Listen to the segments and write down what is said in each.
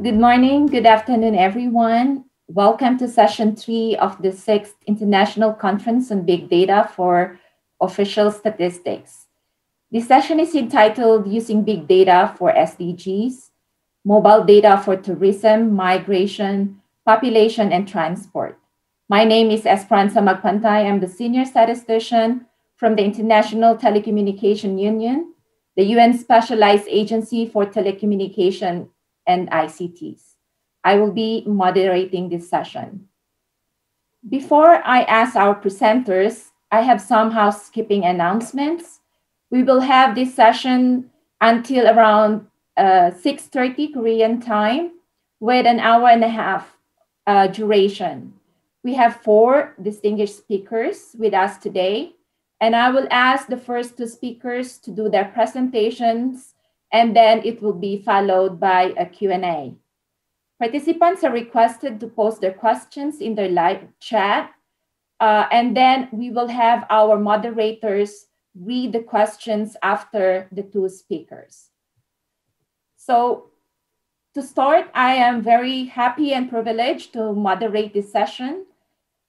Good morning, good afternoon, everyone. Welcome to session three of the sixth International Conference on Big Data for Official Statistics. This session is entitled Using Big Data for SDGs, Mobile Data for Tourism, Migration, Population, and Transport. My name is Esperanza Magpantay. I'm the Senior Statistician from the International Telecommunication Union, the UN Specialized Agency for Telecommunication and ICTs. I will be moderating this session. Before I ask our presenters, I have some housekeeping announcements. We will have this session until around uh, 6.30 Korean time with an hour and a half uh, duration. We have four distinguished speakers with us today, and I will ask the first two speakers to do their presentations and then it will be followed by a Q&A. Participants are requested to post their questions in their live chat, uh, and then we will have our moderators read the questions after the two speakers. So to start, I am very happy and privileged to moderate this session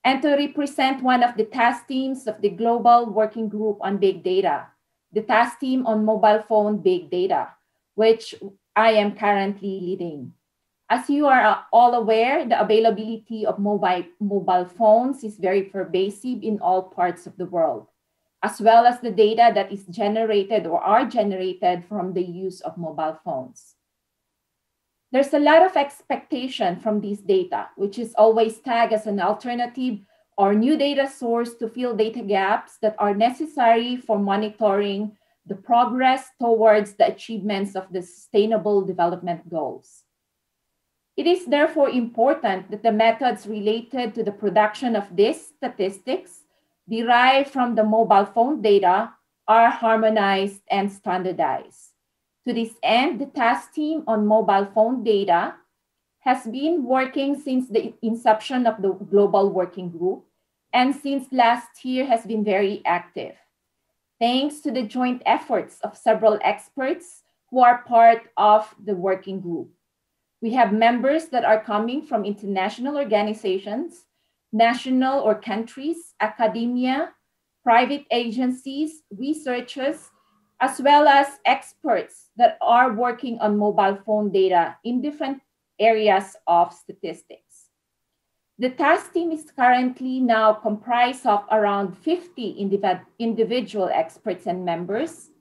and to represent one of the task teams of the Global Working Group on Big Data the task team on mobile phone big data, which I am currently leading. As you are all aware, the availability of mobile, mobile phones is very pervasive in all parts of the world, as well as the data that is generated or are generated from the use of mobile phones. There's a lot of expectation from this data, which is always tagged as an alternative or new data source to fill data gaps that are necessary for monitoring the progress towards the achievements of the Sustainable Development Goals. It is therefore important that the methods related to the production of these statistics derived from the mobile phone data are harmonized and standardized. To this end, the task team on mobile phone data has been working since the inception of the Global Working Group and since last year has been very active. Thanks to the joint efforts of several experts who are part of the working group. We have members that are coming from international organizations, national or countries, academia, private agencies, researchers, as well as experts that are working on mobile phone data in different areas of statistics. The task team is currently now comprised of around 50 indiv- individual experts and members,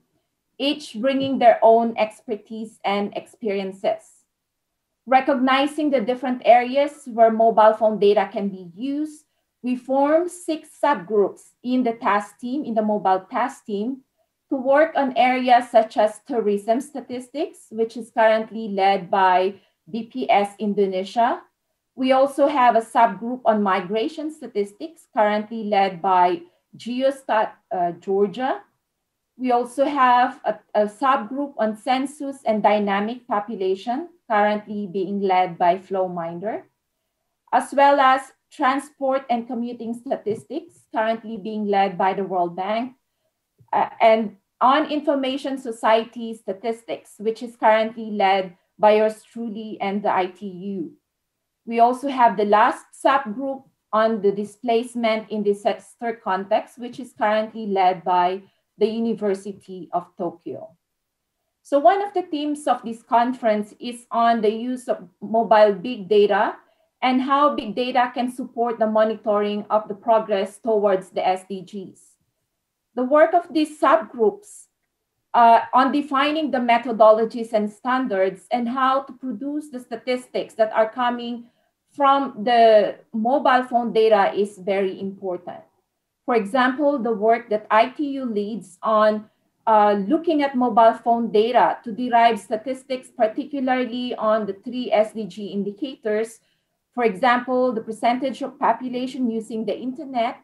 each bringing their own expertise and experiences. Recognizing the different areas where mobile phone data can be used, we formed six subgroups in the task team, in the mobile task team, to work on areas such as tourism statistics, which is currently led by BPS Indonesia. We also have a subgroup on migration statistics, currently led by Geostat uh, Georgia. We also have a, a subgroup on census and dynamic population, currently being led by FlowMinder, as well as transport and commuting statistics, currently being led by the World Bank, uh, and on information society statistics, which is currently led by yours truly and the ITU. We also have the last subgroup on the displacement in the sector context, which is currently led by the University of Tokyo. So one of the themes of this conference is on the use of mobile big data and how big data can support the monitoring of the progress towards the SDGs. The work of these subgroups uh, on defining the methodologies and standards and how to produce the statistics that are coming from the mobile phone data is very important. For example, the work that ITU leads on uh, looking at mobile phone data to derive statistics, particularly on the three SDG indicators. For example, the percentage of population using the internet,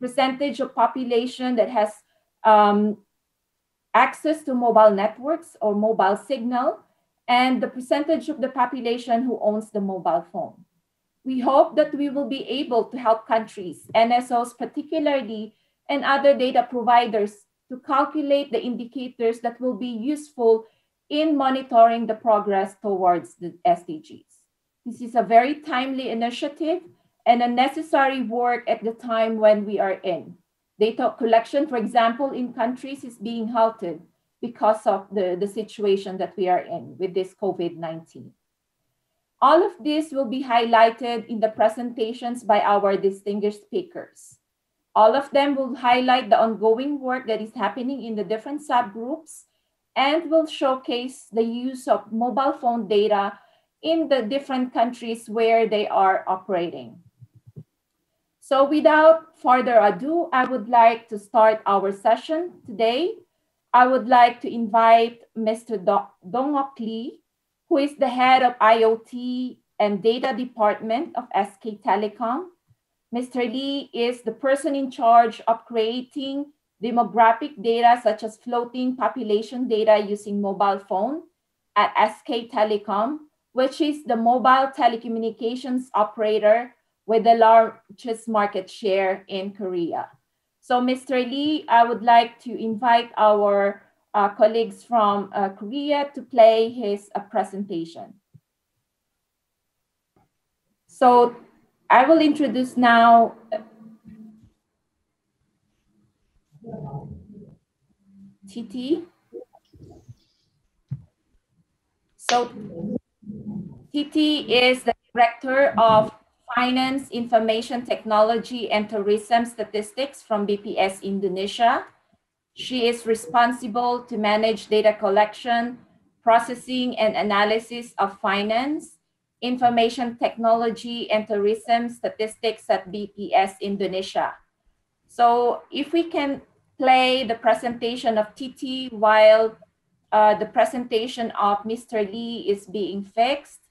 percentage of population that has um, access to mobile networks or mobile signal, and the percentage of the population who owns the mobile phone. We hope that we will be able to help countries, NSOs particularly, and other data providers to calculate the indicators that will be useful in monitoring the progress towards the SDGs. This is a very timely initiative and a necessary work at the time when we are in. Data collection, for example, in countries is being halted because of the, the situation that we are in with this COVID 19. All of this will be highlighted in the presentations by our distinguished speakers. All of them will highlight the ongoing work that is happening in the different subgroups and will showcase the use of mobile phone data in the different countries where they are operating. So without further ado, I would like to start our session today. I would like to invite Mr. Dongok Lee, who is the head of IoT and data department of SK Telecom. Mr. Lee is the person in charge of creating demographic data such as floating population data using mobile phone at SK Telecom, which is the mobile telecommunications operator with the largest market share in Korea. So Mr. Lee, I would like to invite our uh, colleagues from uh, Korea to play his uh, presentation. So I will introduce now Titi. So Titi is the director of Finance, Information Technology and Tourism Statistics from BPS Indonesia. She is responsible to manage data collection, processing and analysis of finance, information technology and tourism statistics at BPS Indonesia. So if we can play the presentation of Titi while uh, the presentation of Mr. Lee is being fixed.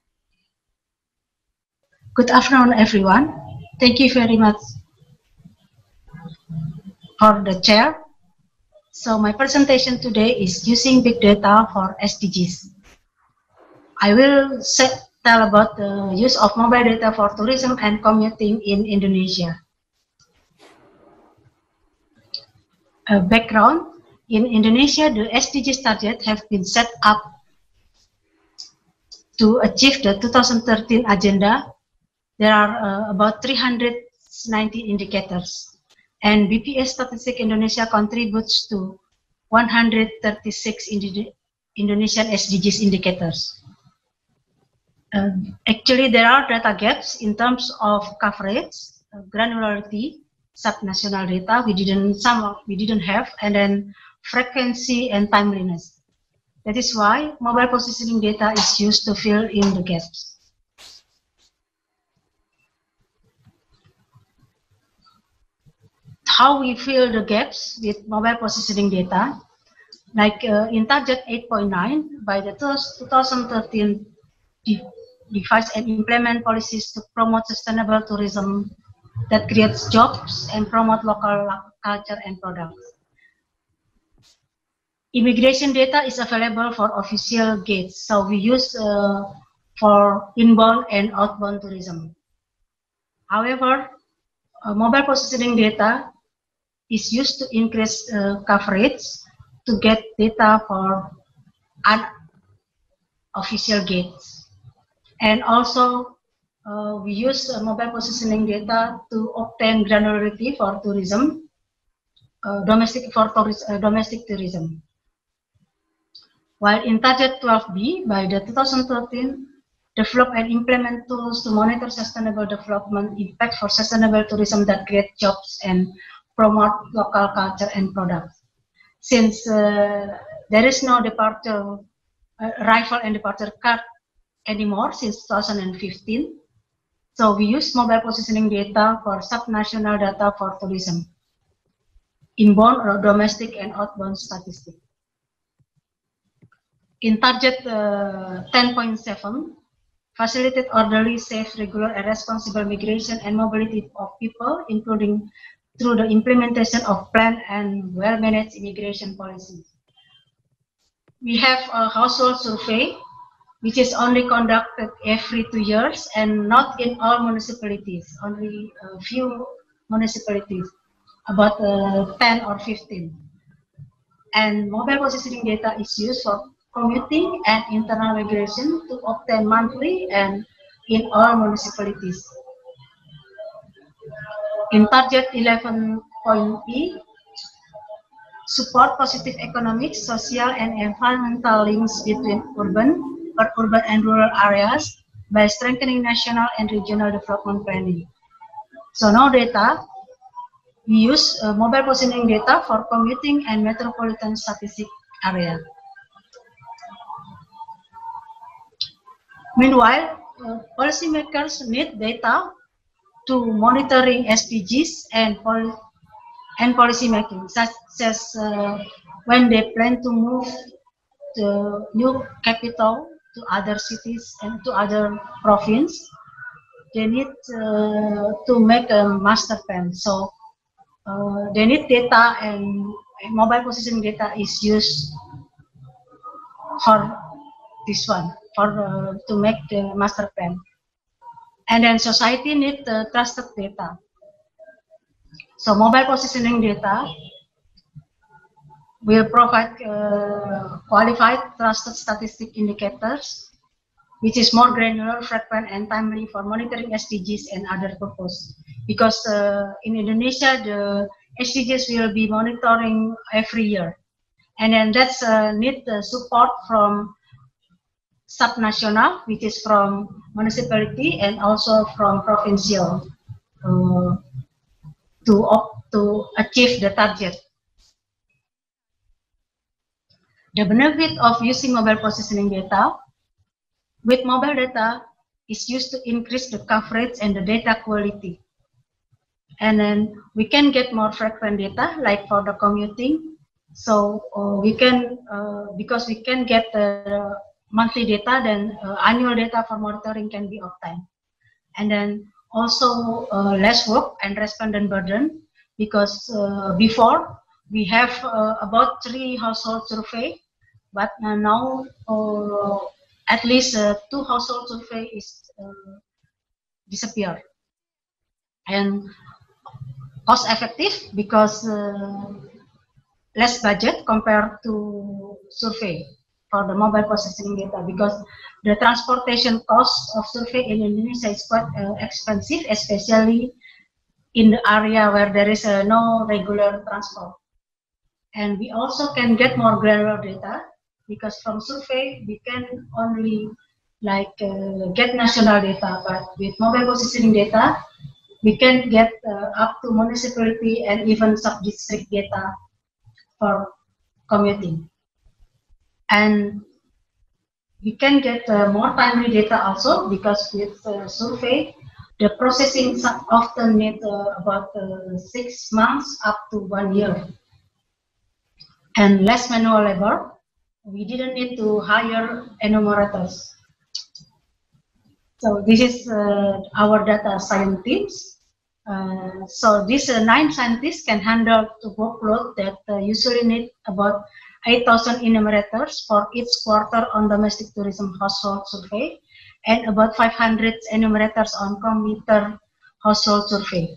Good afternoon, everyone. Thank you very much for the chair. So my presentation today is using big data for SDGs. I will set, tell about the use of mobile data for tourism and commuting in Indonesia. a background, in Indonesia, the SDGs target have been set up to achieve the 2013 agenda. There are uh, about 390 indicators, and BPS Statistik Indonesia contributes to 136 Indonesian SDGs indicators. Uh, actually, there are data gaps in terms of coverage, uh, granularity, subnational data we didn't some we didn't have and then frequency and timeliness. That is why mobile positioning data is used to fill in the gaps how we fill the gaps with mobile positioning data like uh, in target 8.9 by the 2013 devise and implement policies to promote sustainable tourism that creates jobs and promote local culture and products. Immigration data is available for official gates, so we use uh, for inbound and outbound tourism. However, uh, mobile positioning data is used to increase uh, coverage to get data for unofficial gates. And also uh, we use uh, mobile positioning data to obtain granularity for tourism, uh, domestic for uh, domestic tourism. While in target 12B by the 2013, develop and implement tools to monitor sustainable development impact for sustainable tourism that create jobs and promote local culture and products. Since uh, there is no departure, uh, arrival and departure card anymore since 2015, so we use mobile positioning data for subnational data for tourism, inbound or domestic and outbound statistics. In target uh, 10.7, facilitate orderly, safe, regular, and responsible migration and mobility of people, including through the implementation of planned and well-managed immigration policies. We have a household survey which is only conducted every two years and not in all municipalities, only a few municipalities, about uh, 10 or 15. And mobile positioning data is used for commuting and internal migration to obtain monthly and in all municipalities. In target 11.e, support positive economic, social, and environmental links between urban, urban and rural areas by strengthening national and regional development planning. So now data, we use uh, mobile positioning data for commuting and metropolitan statistic area. Meanwhile, uh, policymakers need data to monitoring SDGs and pol and policy making, such as uh, when they plan to move the new capital to other cities and to other province, they need uh, to make a master plan. So uh, they need data and mobile positioning data is used for this one for uh, to make the master plan. And then society need the trusted data. So mobile positioning data will provide uh, qualified trusted statistic indicators which is more granular, frequent, and timely for monitoring SDGs and other purposes. Because uh, in Indonesia, the SDGs will be monitoring every year. And then that's uh, need the support from subnational, which is from municipality and also from provincial uh, to, to achieve the target. The benefit of using mobile positioning data with mobile data is used to increase the coverage and the data quality. And then we can get more frequent data like for the commuting. So uh, we can, uh, because we can get the monthly data, then uh, annual data for monitoring can be obtained. And then also uh, less work and respondent burden because uh, before we have uh, about three household survey, but now uh, at least uh, two household survey is disappear. And cost effective because less budget compared to survey for the mobile positioning data because the transportation cost of survey in Indonesia is quite uh, expensive, especially in the area where there is uh, no regular transport. And we also can get more granular data because from survey we can only like uh, get national data, but with mobile positioning data, we can get uh, up to municipality and even sub-district data for commuting and we can get uh, more timely data also because with uh, survey the processing often need uh, about uh, six months up to one year. And less manual labor we didn't need to hire enumerators. So this is uh, our data science teams. Uh, so these nine scientists can handle the workload that usually need about 8,000 enumerators for each quarter on domestic tourism household survey and about 500 enumerators on commuter household survey.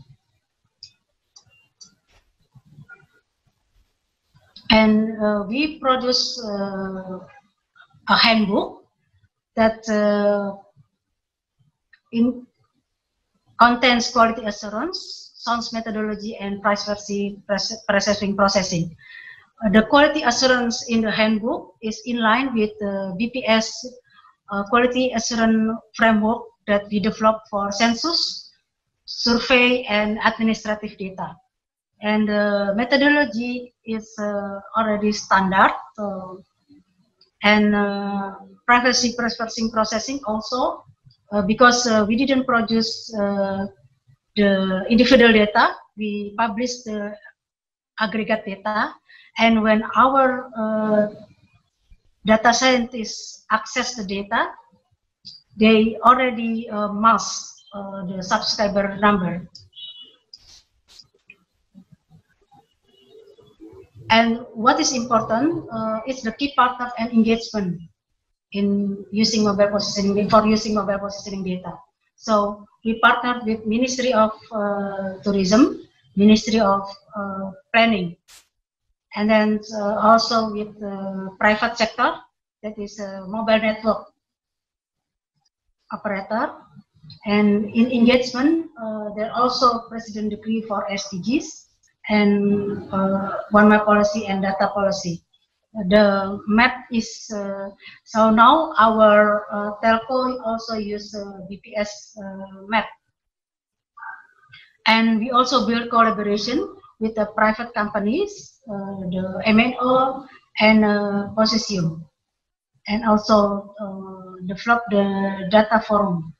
And uh, we produce uh, a handbook that uh, in, contains quality assurance, sounds methodology, and price processing processing. Uh, the quality assurance in the handbook is in line with the BPS uh, quality assurance framework that we developed for census, survey, and administrative data. And the methodology is uh, already standard. and uh, privacy processing processing also, uh, because uh, we didn't produce the individual data, we published the aggregate data and when our uh, data scientists access the data, they already uh, mask uh, the subscriber number. And what is important uh, is the key partner and engagement in using mobile positioning for using mobile positioning data. So we partnered with Ministry of uh, Tourism, Ministry of uh, Planning, and then uh, also with the private sector that is a mobile network operator. And in engagement, uh, there are also president decree for SDGs and uh, one map policy and data policy. The map is, uh, so now our uh, telco also use BPS uh, map. And we also build collaboration with the private companies, uh, the MNO and uh, Positium. And also develop the data forum,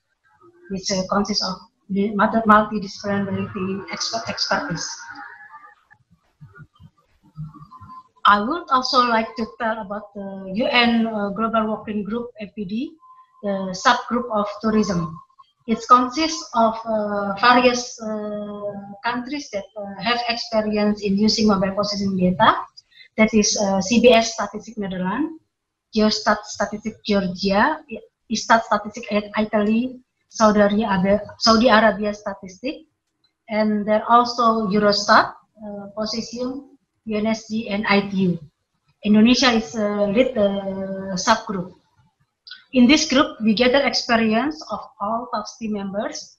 which consists of the multidisciplinary expert expertise. I would also like to tell about the UN uh, Global Working Group (MPD), the subgroup of tourism. It consists of uh, various uh, countries that uh, have experience in using mobile positioning data. That is uh, CBS Statistic Netherlands, Geostat Statistic Georgia, Istat Statistic Italy, Saudi Arabia, Saudi Arabia and there also Eurostat, uh, Possessium, UNSG, and ITU. Indonesia is a lead uh, subgroup. In this group, we gather experience of all team members,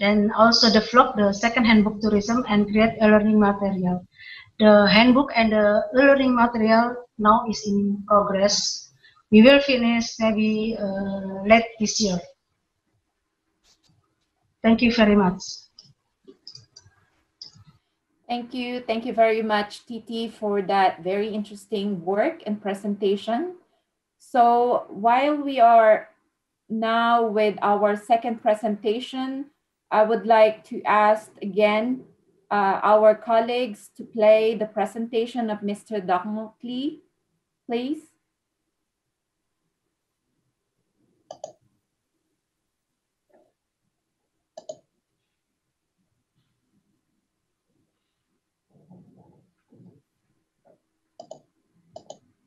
and also develop the second handbook tourism and create a learning material. The handbook and the e-learning material now is in progress. We will finish maybe uh, late this year. Thank you very much. Thank you. Thank you very much, Titi, for that very interesting work and presentation. So while we are now with our second presentation, I would like to ask again uh, our colleagues to play the presentation of Mr. Dakmokli, please.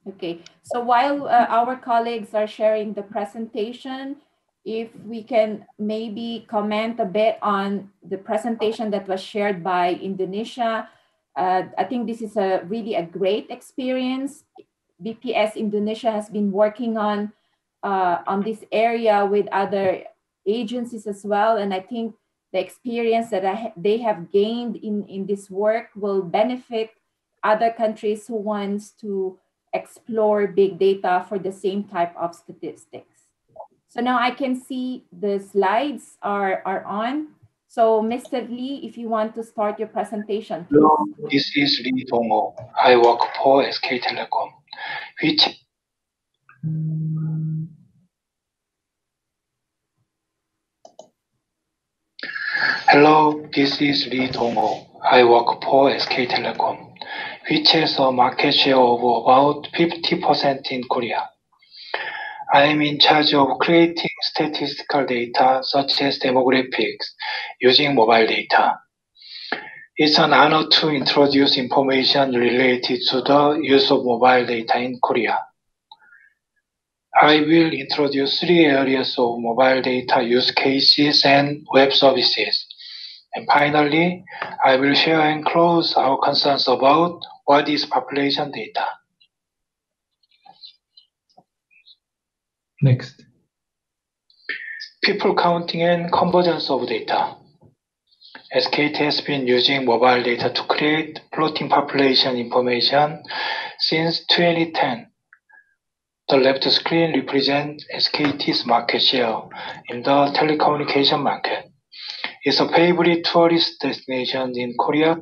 Okay, so while uh, our colleagues are sharing the presentation, if we can maybe comment a bit on the presentation that was shared by Indonesia. Uh, I think this is a really a great experience. BPS Indonesia has been working on uh, on this area with other agencies as well, and I think the experience that I, they have gained in in this work will benefit other countries who wants to explore big data for the same type of statistics. So now I can see the slides are, are on. So Mr. Lee, if you want to start your presentation. Hello, this is Lee Dongho. I work for SK Telecom, which Hello, this is Lee Dongho. I work for SK Telecom, which has a market share of about 50% in Korea. I am in charge of creating statistical data such as demographics using mobile data. It's an honor to introduce information related to the use of mobile data in Korea. I will introduce three areas of mobile data use cases and web services. And finally, I will share and close our concerns about what is population data. Next. People counting and convergence of data. SKT has been using mobile data to create floating population information since 2010. The left screen represents SKT's market share in the telecommunication market. It's a favorite tourist destination in Korea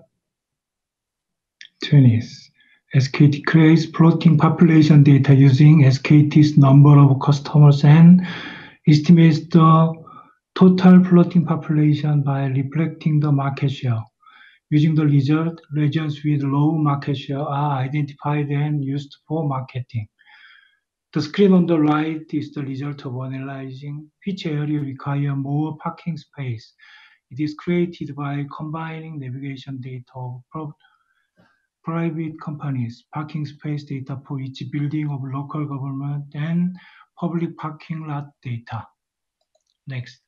20th. SKT creates floating population data using SKT's number of customers and estimates the total floating population by reflecting the market share. Using the result, regions with low market share are identified and used for marketing. The screen on the right is the result of analyzing which area require more parking space. It is created by combining navigation data of private companies, parking space data for each building of local government, and public parking lot data. Next.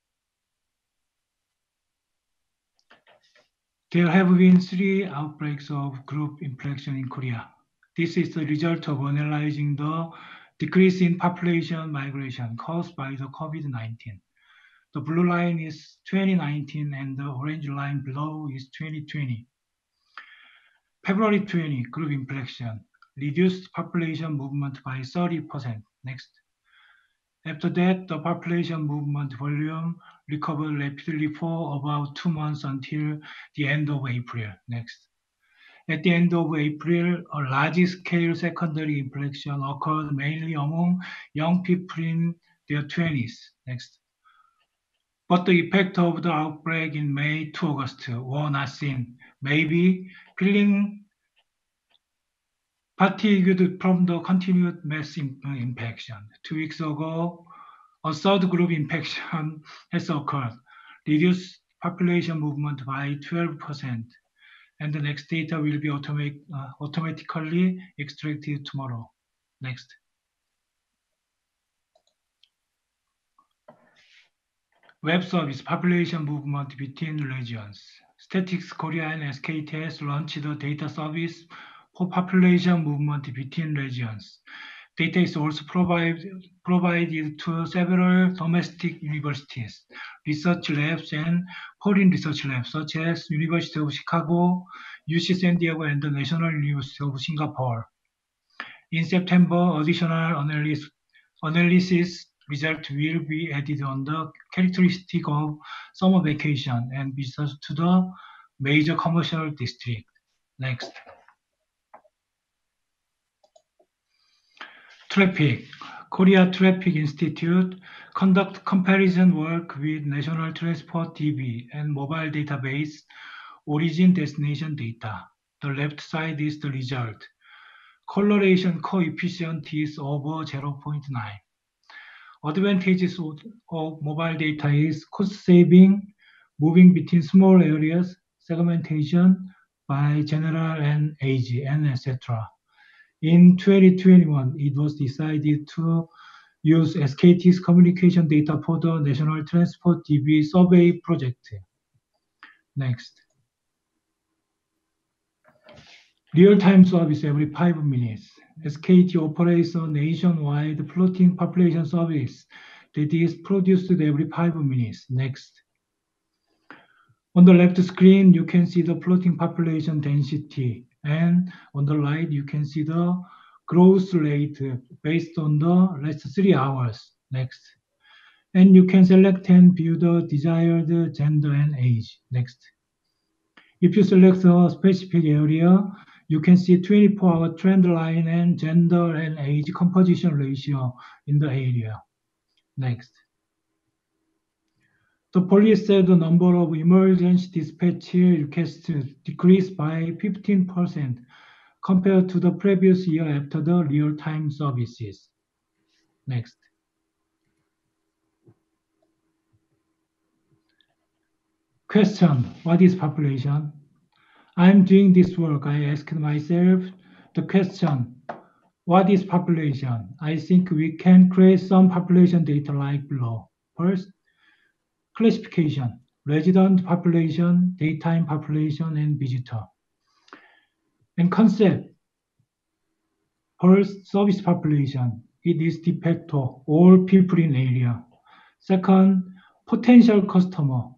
There have been three outbreaks of group infection in Korea. This is the result of analyzing the decrease in population migration caused by the COVID-19. The blue line is 2019 and the orange line below is 2020. February 20, group infection, reduced population movement by 30%. Next. After that, the population movement volume recovered rapidly for about two months until the end of April. Next. At the end of April, a large-scale secondary infection occurred mainly among young people in their 20s. Next. But the effect of the outbreak in May to August were not seen. Maybe feeling fatigued from the continued mass infection. Two weeks ago, a third group infection has occurred, reduced population movement by 12%, and the next data will be automatic, uh, automatically extracted tomorrow. Next. Web service population movement between regions. Statistics Korea and SKTS launched the data service for population movement between regions. Data is also provide, provided to several domestic universities, research labs, and foreign research labs, such as University of Chicago, UC San Diego, and the National University of Singapore. In September, additional analysis, analysis result will be added on the characteristic of summer vacation and visitors to the major commercial district. Next. Traffic. Korea Traffic Institute conduct comparison work with National Transport DB and mobile database origin destination data. The left side is the result. Coloration coefficient is over 0.9. Advantages of, mobile data is cost saving, moving between small areas, segmentation by general and age, and etc. In 2021, it was decided to use SKT's communication data for the National Transport DB survey project. Next. Real-time service every five minutes. SKT operates a nationwide floating population service that is produced every five minutes. Next. On the left screen, you can see the floating population density and on the right, you can see the growth rate based on the last three hours. Next. And you can select and view the desired gender and age. Next. If you select a specific area, you can see 24-hour trend line and gender and age composition ratio in the area. Next. The police said the number of emergency dispatch requests decreased by 15% compared to the previous year after the real-time services. Next. Question, what is population? I'm doing this work. I asked myself the question, what is population? I think we can create some population data like below. First, classification, resident population, daytime population, and visitor. And concept, first, service population. It is de facto all people in area. Second, potential customer.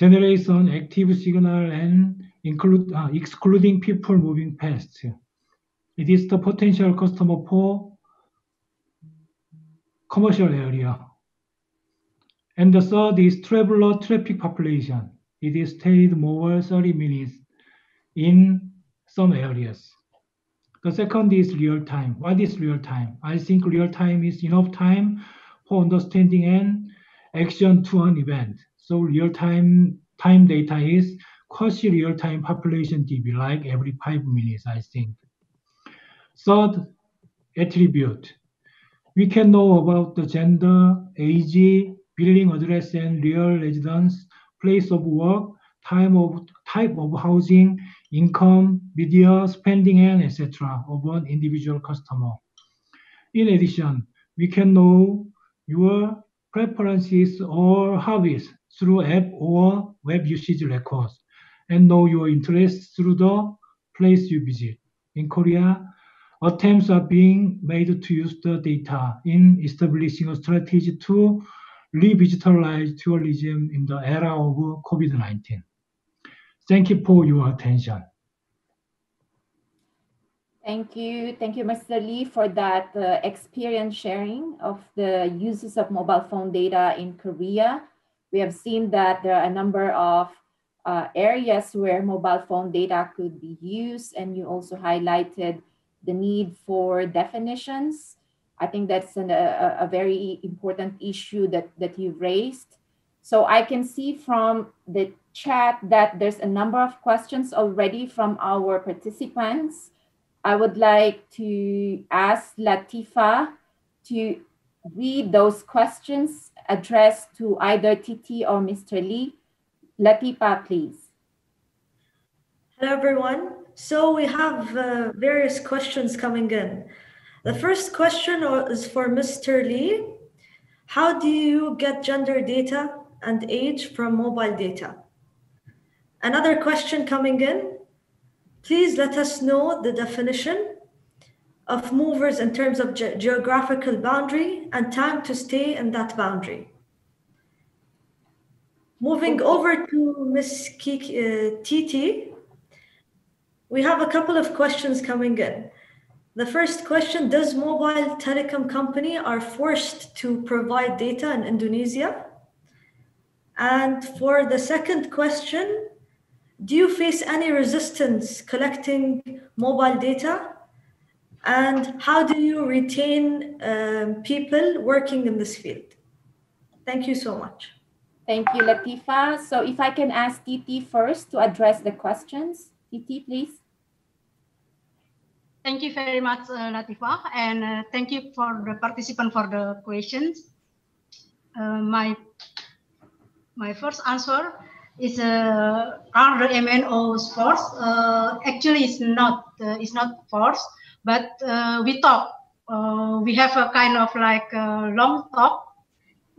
Generation, active signal, and include uh, excluding people moving past. It is the potential customer for commercial area. And the third is traveler traffic population. It is stayed more than 30 minutes in some areas. The second is real time. What is real time? I think real time is enough time for understanding and action to an event. So real time data is quasi real time population DB, like every five minutes, I think. Third attribute. We can know about the gender, age, billing address and real residence, place of work, time of type of housing, income, media spending, and etc. of an individual customer. In addition, we can know your preferences or hobbies through app or web usage records and know your interests through the place you visit. In Korea, attempts are being made to use the data in establishing a strategy to revitalize tourism in the era of COVID-19. Thank you for your attention. Thank you. Thank you, Mr. Lee, for that uh, experience sharing of the uses of mobile phone data in Korea. We have seen that there are a number of uh, areas where mobile phone data could be used, and you also highlighted the need for definitions. I think that's an, a, a very important issue that, that you raised. So I can see from the chat that there's a number of questions already from our participants. I would like to ask Latifa to read those questions addressed to either Titi or Mr. Lee. Latifa, please. Hello, everyone. So we have uh, various questions coming in. The first question is for Mr. Lee. How do you get gender data and age from mobile data? Another question coming in. Please let us know the definition of movers in terms of ge geographical boundary and time to stay in that boundary. Moving over to Ms. Kiki, uh, Titi, we have a couple of questions coming in. The first question, does mobile telecom company are forced to provide data in Indonesia? And for the second question, do you face any resistance collecting mobile data? And how do you retain um, people working in this field? Thank you so much. Thank you, Latifa. So if I can ask Titi first to address the questions. Titi, please. Thank you very much, uh, Latifa, and uh, thank you for the participant for the questions. Uh, my my first answer is uh, are the MNOs forced? Uh, actually, it's not. Uh, it's not forced, but uh, we talk. Uh, we have a kind of like a long talk,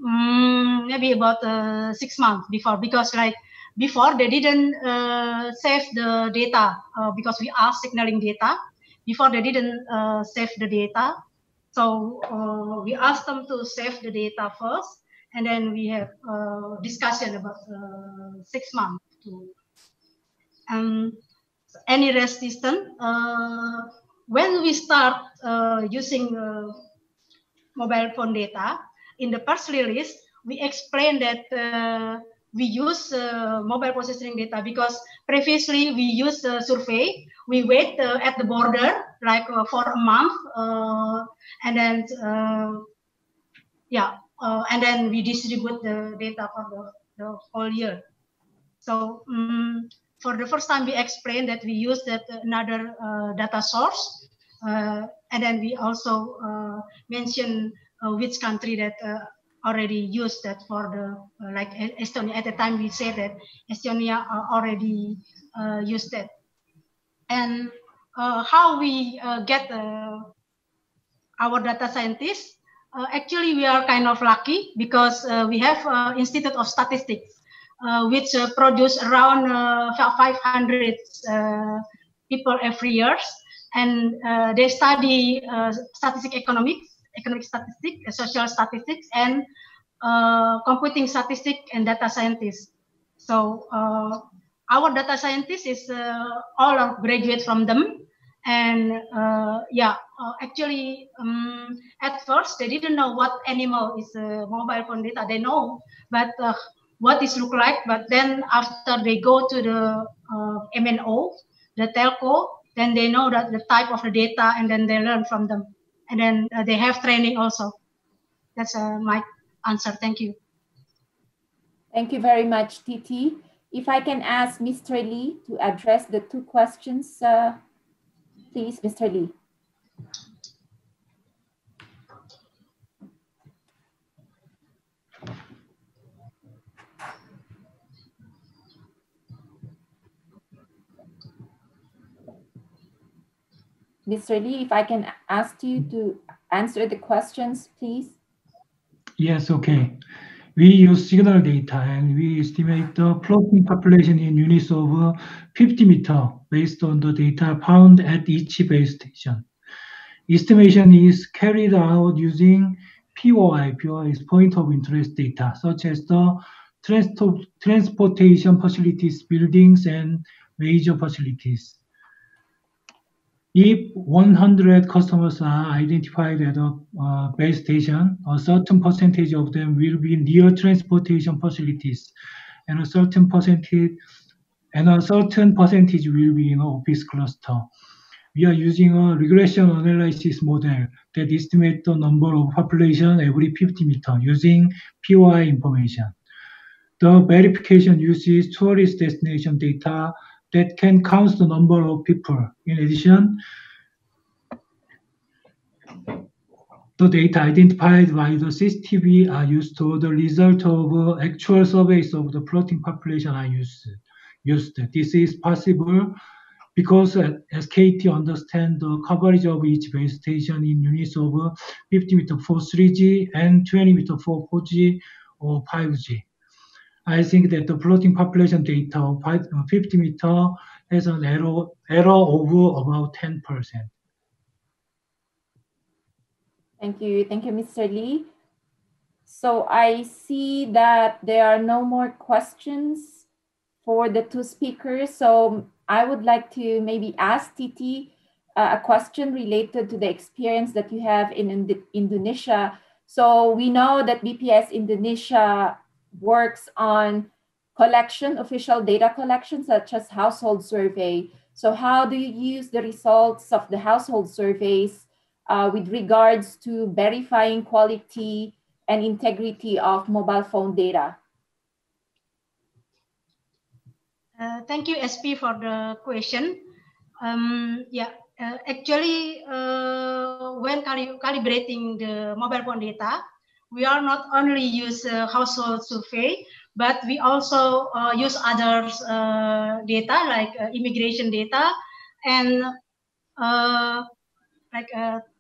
um, maybe about uh, six months before, because like before they didn't uh, save the data uh, because we are signaling data. Before they didn't uh, save the data, so we asked them to save the data first and then we have discussion about six months to um, any resistance. Uh, when we start uh, using uh, mobile phone data, in the press release, we explain that uh, we use mobile positioning data because previously we use the survey. We wait at the border like for a month, and then yeah, uh, and then we distribute the data for the, the whole year. So um, for the first time, we explained that we use that another uh, data source, uh, and then we also uh, mention uh, which country that uh, already used that for the like Estonia. At the time, we said that Estonia already used that, and how we get our data scientists uh, actually, we are kind of lucky because uh, we have uh, Institute of Statistics, uh, which uh, produce around uh, 500 people every year, and they study statistic economics, economic statistics, social statistics, and computing statistics and data scientists. So our data scientists is all are graduate from them, and uh, yeah uh, actually um, at first they didn't know what animal is mobile phone data. They know but uh, what it look like. But then after they go to the uh, mno the telco then they know that the type of the data and then they learn from them and then uh, they have training also that's uh, my answer thank you thank you very much titi if i can ask mr lee to address the two questions Please, Mr. Lee. Mr. Lee, if I can ask you to answer the questions, please. Yes, okay. We use signal data and we estimate the floating population in units of 50 meter based on the data found at each base station. estimation is carried out using POI. POI is point of interest data, such as the transportation facilities, buildings, and major facilities. If 100 customers are identified at a uh, base station, a certain percentage of them will be near transportation facilities, and a certain percentage and a certain percentage will be in an office cluster. We are using a regression analysis model that estimates the number of population every 50 meter using POI information. The verification uses tourist destination data that can count the number of people. In addition, the data identified by the CCTV are used to the result of actual surveys of the floating population are used. used. This is possible because uh, SKT understands the coverage of each base station in units of 50 meter for 3G and 20 meter for 4G or 5G. I think that the floating population data of 50 meter has an error, error of about 10%. Thank you. Thank you, Mr. Lee. So I see that there are no more questions for the two speakers. So I would like to maybe ask Titi uh, a question related to the experience that you have in, in Indonesia. So we know that BPS Indonesia works on collection, official data collection, such as household survey. So how do you use the results of the household surveys uh, with regards to verifying quality and integrity of mobile phone data? Uh, thank you, SP, for the question. Um, yeah, uh, actually, uh, when cali calibrating the mobile phone data, we are not only use uh, household survey, but we also uh, use other uh, data like uh, immigration data and uh, like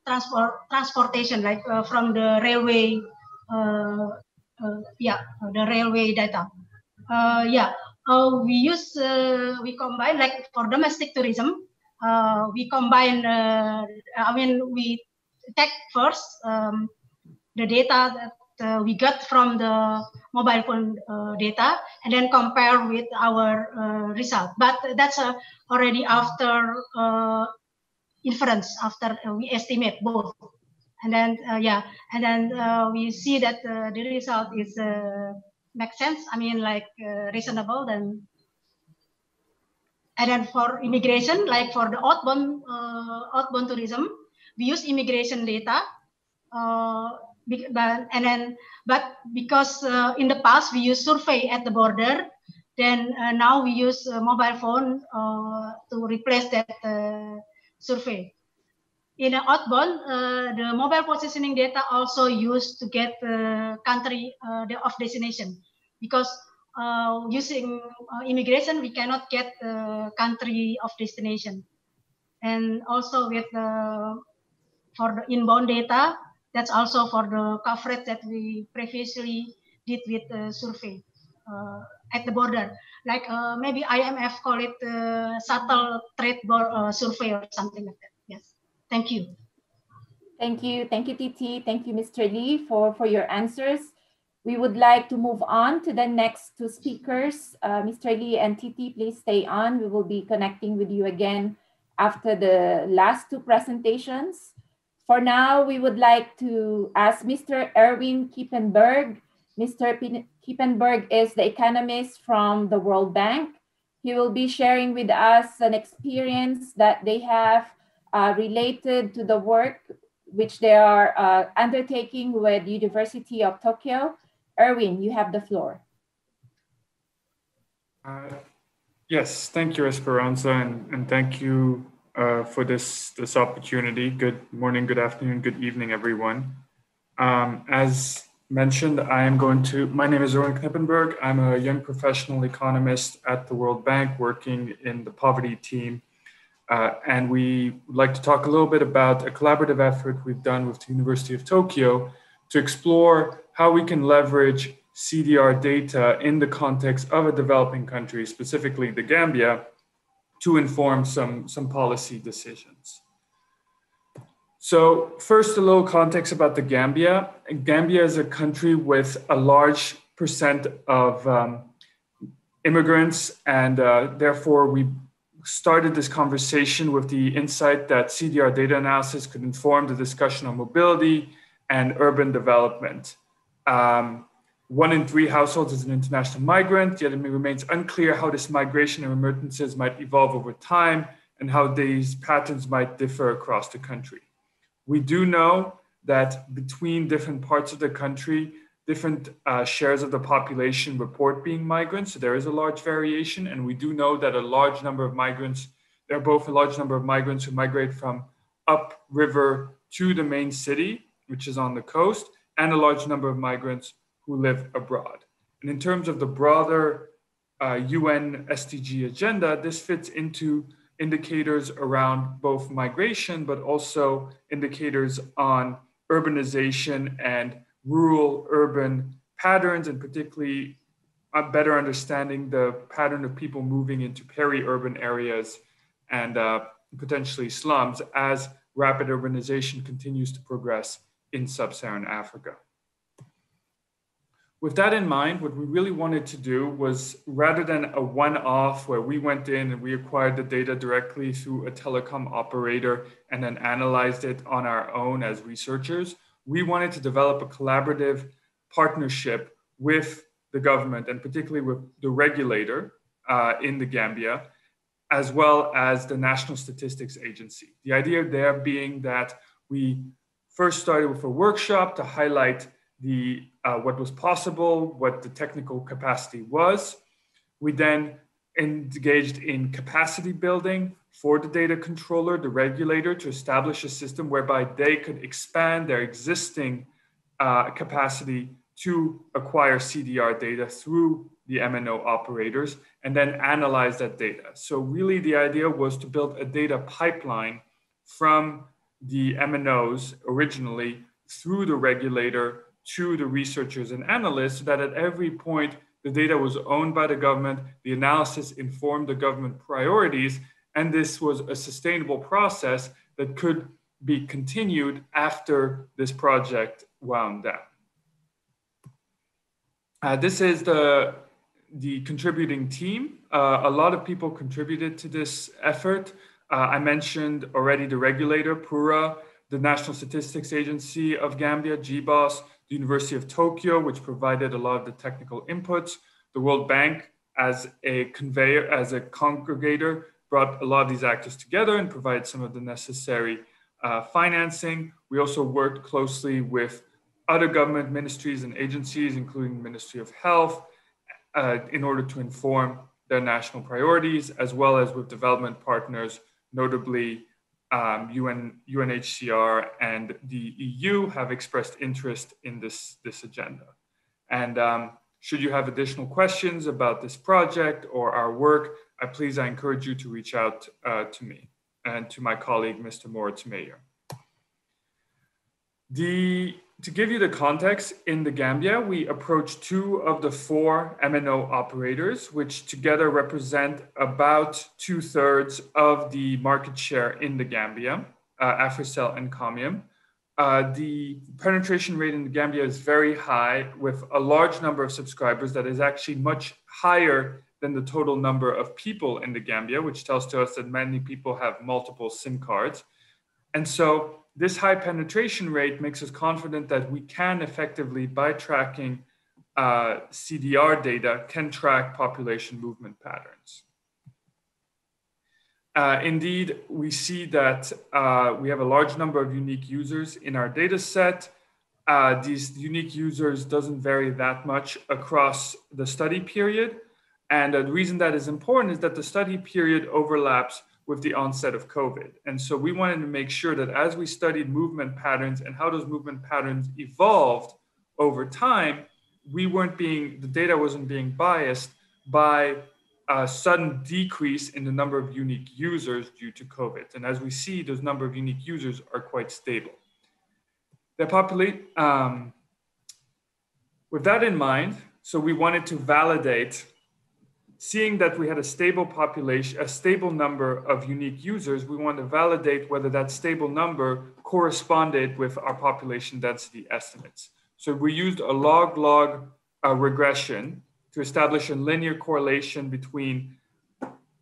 transport transportation, like from the railway, yeah, the railway data. yeah, we use we combine like for domestic tourism. we combine. I mean, we take first. Um, the data that uh, we got from the mobile phone uh, data and then compare with our uh, result. But that's uh, already after uh, inference, after uh, we estimate both. And then, yeah, and then we see that the result is makes sense. I mean, like reasonable. Then, and then for immigration, like for the outbound outbound tourism, we use immigration data and then but because uh, in the past we use survey at the border then uh, now we use uh, mobile phone uh, to replace that uh, survey. In outbound the mobile positioning data also used to get the country of destination. Because using immigration we cannot get the country of destination. And also with the for the inbound data that's also for the coverage that we previously did with the survey uh, at the border. Like uh, maybe IMF call it uh, subtle trade uh, survey or something like that. Yes. Thank you. Thank you. Thank you, Titi. Thank you, Mr. Lee, for, for your answers. We would like to move on to the next two speakers. Uh, Mr. Lee and Titi, please stay on. We will be connecting with you again after the last two presentations. For now, we would like to ask Mr. Erwin Knippenberg. Mr. Knippenberg is the economist from the World Bank. He will be sharing with us an experience that they have uh, related to the work which they are uh, undertaking with University of Tokyo. Erwin, you have the floor. Uh, yes, thank you, Esperanza, and, and thank you, uh, for this this opportunity. Good morning, good afternoon, good evening, everyone. Um, as mentioned, I am going to. My name is Erwin Knippenberg. I'm a young professional economist at the World Bank, working in the poverty team. Uh, and we would like to talk a little bit about a collaborative effort we've done with the University of Tokyo to explore how we can leverage CDR data in the context of a developing country, specifically the Gambia, to inform some, some policy decisions. So first, a little context about the Gambia. Gambia is a country with a large percent of um, immigrants, and uh, therefore we started this conversation with the insight that CDR data analysis could inform the discussion on mobility and urban development. Um, one in three households is an international migrant, yet it remains unclear how this migration and remittances might evolve over time and how these patterns might differ across the country. We do know that between different parts of the country, different uh, shares of the population report being migrants. So there is a large variation. And we do know that a large number of migrants, there are both a large number of migrants who migrate from upriver to the main city, which is on the coast, and a large number of migrants who live abroad. And in terms of the broader uh, UN SDG agenda, this fits into indicators around both migration, but also indicators on urbanization and rural urban patterns, and particularly uh, better understanding the pattern of people moving into peri-urban areas and uh, potentially slums as rapid urbanization continues to progress in sub-Saharan Africa. With that in mind, what we really wanted to do was rather than a one off where we went in and we acquired the data directly through a telecom operator and then analyzed it on our own as researchers, we wanted to develop a collaborative partnership with the government and particularly with the regulator uh, in the Gambia, as well as the National Statistics Agency. The idea there being that we first started with a workshop to highlight the uh, what was possible, what the technical capacity was. We then engaged in capacity building for the data controller, the regulator, to establish a system whereby they could expand their existing uh, capacity to acquire CDR data through the MNO operators and then analyze that data. So, really, the idea was to build a data pipeline from the MNOs originally through the regulator to the researchers and analysts so that at every point the data was owned by the government, the analysis informed the government priorities, and this was a sustainable process that could be continued after this project wound down. Uh, this is the, the contributing team. Uh, a lot of people contributed to this effort. Uh, I mentioned already the regulator, PURA, the National Statistics Agency of Gambia, GBOS, the University of Tokyo, which provided a lot of the technical inputs, the World Bank as a conveyor, as a congregator, brought a lot of these actors together and provided some of the necessary uh, financing. We also worked closely with other government ministries and agencies, including the Ministry of Health, uh, in order to inform their national priorities, as well as with development partners, notably um, UN, UNHCR and the EU have expressed interest in this, this agenda. And um, should you have additional questions about this project or our work, I please, I encourage you to reach out uh, to me and to my colleague, Mr. Moritz Meyer. The to give you the context, in the Gambia, we approach two of the four MNO operators, which together represent about two thirds of the market share in the Gambia, uh, Africell and Comium. Uh, the penetration rate in the Gambia is very high, with a large number of subscribers that is actually much higher than the total number of people in the Gambia, which tells to us that many people have multiple SIM cards. And so this high penetration rate makes us confident that we can effectively, by tracking uh, CDR data, can track population movement patterns. Uh, indeed, we see that uh, we have a large number of unique users in our data set. Uh, these unique users doesn't vary that much across the study period. And the reason that is important is that the study period overlaps with the onset of COVID. And so we wanted to make sure that as we studied movement patterns and how those movement patterns evolved over time, we weren't being, the data wasn't being biased by a sudden decrease in the number of unique users due to COVID. And as we see, those number of unique users are quite stable. The populate, um, with that in mind, so we wanted to validate seeing that we had a stable population, a stable number of unique users, we wanted to validate whether that stable number corresponded with our population density estimates. So we used a log-log uh, regression to establish a linear correlation between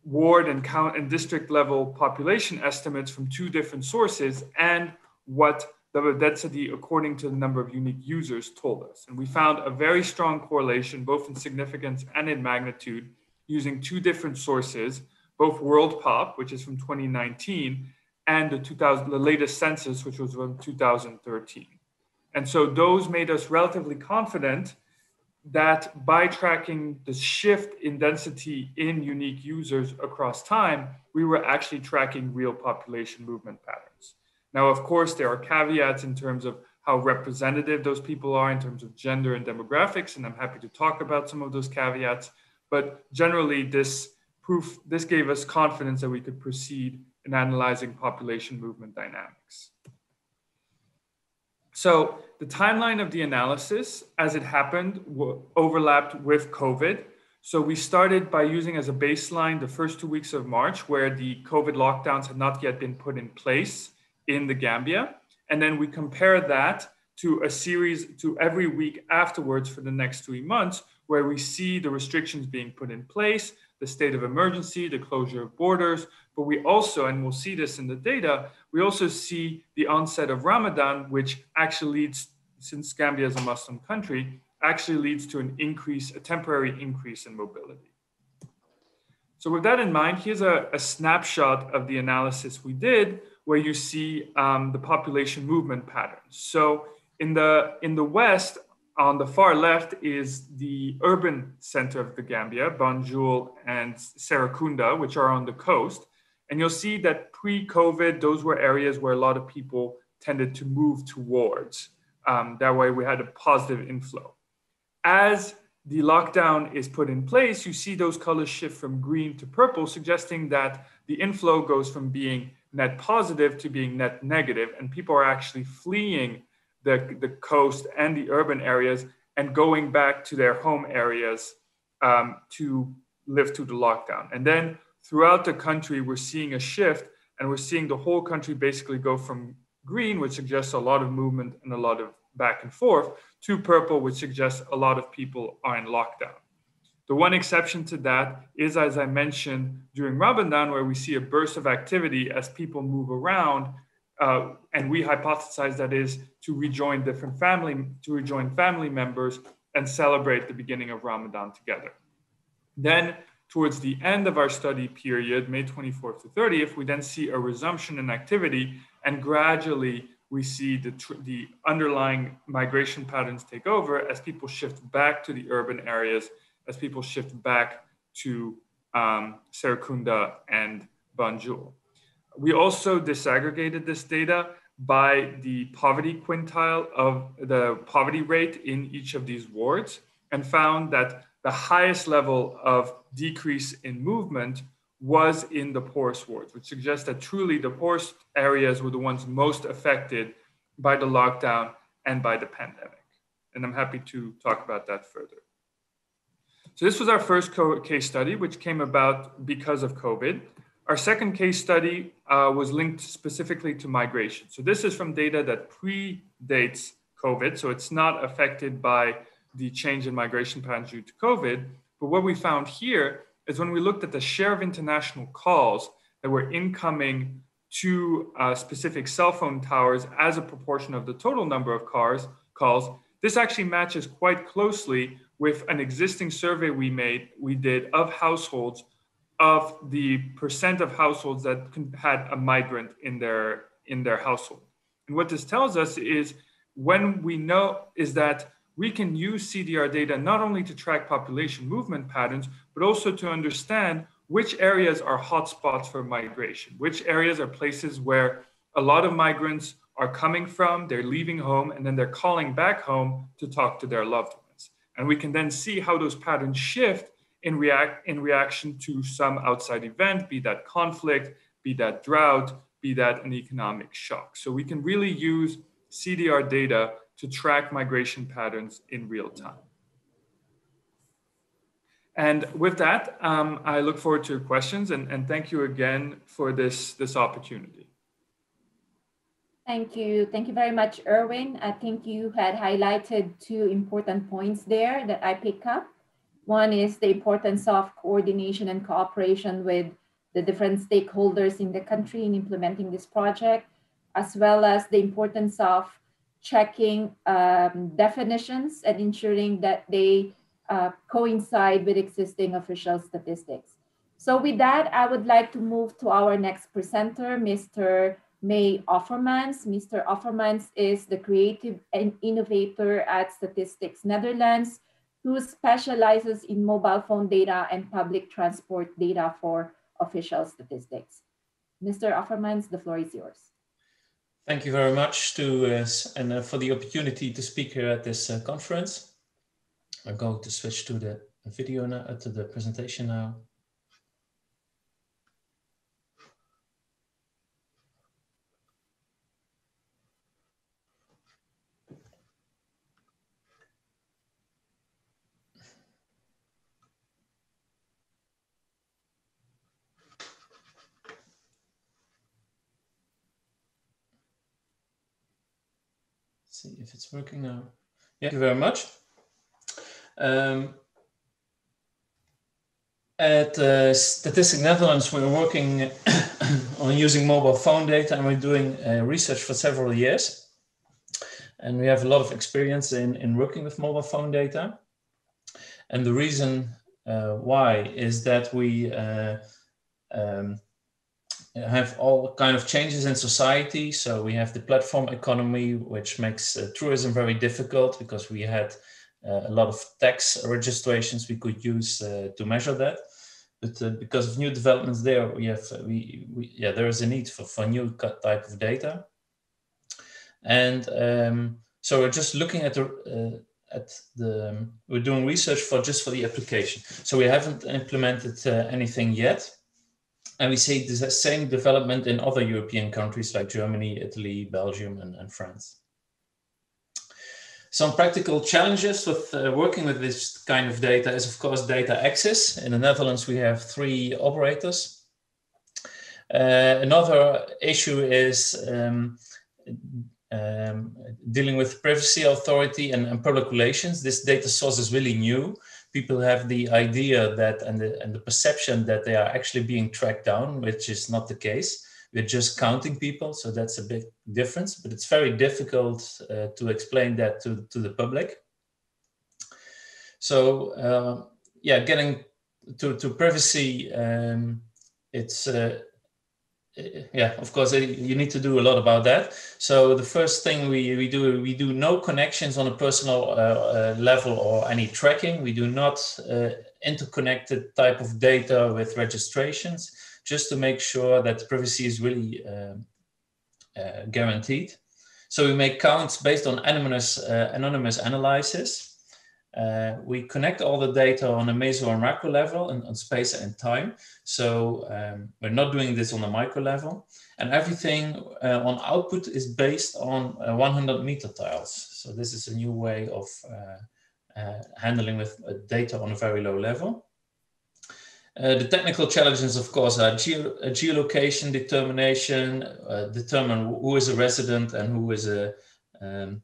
ward and count and district level population estimates from two different sources and what the density according to the number of unique users told us. And we found a very strong correlation, both in significance and in magnitude, using two different sources, both World Pop, which is from 2019, and the, 2000, the latest census, which was from 2013. And so those made us relatively confident that by tracking the shift in density in unique users across time, we were actually tracking real population movement patterns. Now, of course, there are caveats in terms of how representative those people are in terms of gender and demographics, and I'm happy to talk about some of those caveats. But generally, this proof this gave us confidence that we could proceed in analyzing population movement dynamics. So the timeline of the analysis, as it happened, overlapped with COVID. So we started by using as a baseline the first two weeks of March, where the COVID lockdowns had not yet been put in place in the Gambia. And then we compare that to a series to every week afterwards for the next three months, where we see the restrictions being put in place, the state of emergency, the closure of borders. But we also, and we'll see this in the data, we also see the onset of Ramadan, which actually leads, since Gambia is a Muslim country, actually leads to an increase, a temporary increase in mobility. So, with that in mind, here's a, a snapshot of the analysis we did, where you see um, the population movement patterns. So, in the in the West, on the far left is the urban center of the Gambia, Banjul and Serekunda, which are on the coast. And you'll see that pre COVID, those were areas where a lot of people tended to move towards. Um, that way, we had a positive inflow. As the lockdown is put in place, you see those colors shift from green to purple, suggesting that the inflow goes from being net positive to being net negative, and people are actually fleeing the, the coast and the urban areas and going back to their home areas um, to live through the lockdown. And then throughout the country, we're seeing a shift and we're seeing the whole country basically go from green, which suggests a lot of movement and a lot of back and forth, to purple, which suggests a lot of people are in lockdown. The one exception to that is, as I mentioned, during Ramadan, where we see a burst of activity as people move around uh, and we hypothesize that is to rejoin different family to rejoin family members and celebrate the beginning of Ramadan together. Then, towards the end of our study period, May 24th to 30th, we then see a resumption in activity, and gradually we see the, the underlying migration patterns take over as people shift back to the urban areas, as people shift back to um, Serekunda and Banjul. We also disaggregated this data by the poverty quintile of the poverty rate in each of these wards and found that the highest level of decrease in movement was in the poorest wards, which suggests that truly the poorest areas were the ones most affected by the lockdown and by the pandemic. And I'm happy to talk about that further. So, this was our first case study, which came about because of COVID. Our second case study uh, was linked specifically to migration. So this is from data that predates COVID, so it's not affected by the change in migration patterns due to COVID. But what we found here is when we looked at the share of international calls that were incoming to uh, specific cell phone towers as a proportion of the total number of cars calls, this actually matches quite closely with an existing survey we made we did of households of the percent of households that had a migrant in their in their household. And what this tells us is when we know is that we can use CDR data not only to track population movement patterns, but also to understand which areas are hotspots for migration, which areas are places where a lot of migrants are coming from, they're leaving home, and then they're calling back home to talk to their loved ones. And we can then see how those patterns shift in, react, in reaction to some outside event, be that conflict, be that drought, be that an economic shock. So we can really use CDR data to track migration patterns in real time. And with that, um, I look forward to your questions and, and thank you again for this, this opportunity. Thank you. Thank you very much, Erwin. I think you had highlighted two important points there that I pick up. One is the importance of coordination and cooperation with the different stakeholders in the country in implementing this project, as well as the importance of checking um, definitions and ensuring that they uh, coincide with existing official statistics. So with that, I would like to move to our next presenter, Mr. May Offermans. Mr. Offermans is the creative and innovator at Statistics Netherlands, who specializes in mobile phone data and public transport data for official statistics. Mr. Offermans, the floor is yours. Thank you very much to uh, and uh, for the opportunity to speak here at this uh, conference. I'm going to switch to the video now, uh, to the presentation now. See if it's working now. Yeah. Thank you very much. Um, at uh, Statistics Netherlands, we're working on using mobile phone data and we're doing uh, research for several years. And we have a lot of experience in, in working with mobile phone data. And the reason uh, why is that we uh, um, have all kind of changes in society. So we have the platform economy, which makes uh, tourism very difficult because we had uh, a lot of tax registrations we could use uh, to measure that. But uh, because of new developments there, we have uh, we, we yeah there is a need for for new type of data. And um, so we're just looking at the uh, at the we're doing research for just for the application. So we haven't implemented anything yet and we see the same development in other European countries like Germany, Italy, Belgium, and, and France. Some practical challenges with uh, working with this kind of data is, of course, data access. In the Netherlands, we have three operators. Uh, another issue is um, um, dealing with privacy authority and, and, public relations. This data source is really new people have the idea that and the, and the perception that they are actually being tracked down, which is not the case. We're just counting people, so that's a big difference, but it's very difficult uh, to explain that to, to the public. So uh, yeah, getting to, to privacy, um, it's uh, yeah, of course, you need to do a lot about that. So the first thing we, we do, we do no connections on a personal uh, uh, level or any tracking. We do not uh, interconnected type of data with registrations, just to make sure that privacy is really um, uh, guaranteed. So we make counts based on anonymous, uh, anonymous analysis. Uh, we connect all the data on a meso and macro level and on space and time. So um, we're not doing this on a micro level. And everything uh, on output is based on uh, 100 meter tiles. So this is a new way of uh, uh, handling with uh, data on a very low level. the technical challenges, of course, are geo geolocation determination, determine who is a resident and who is a um,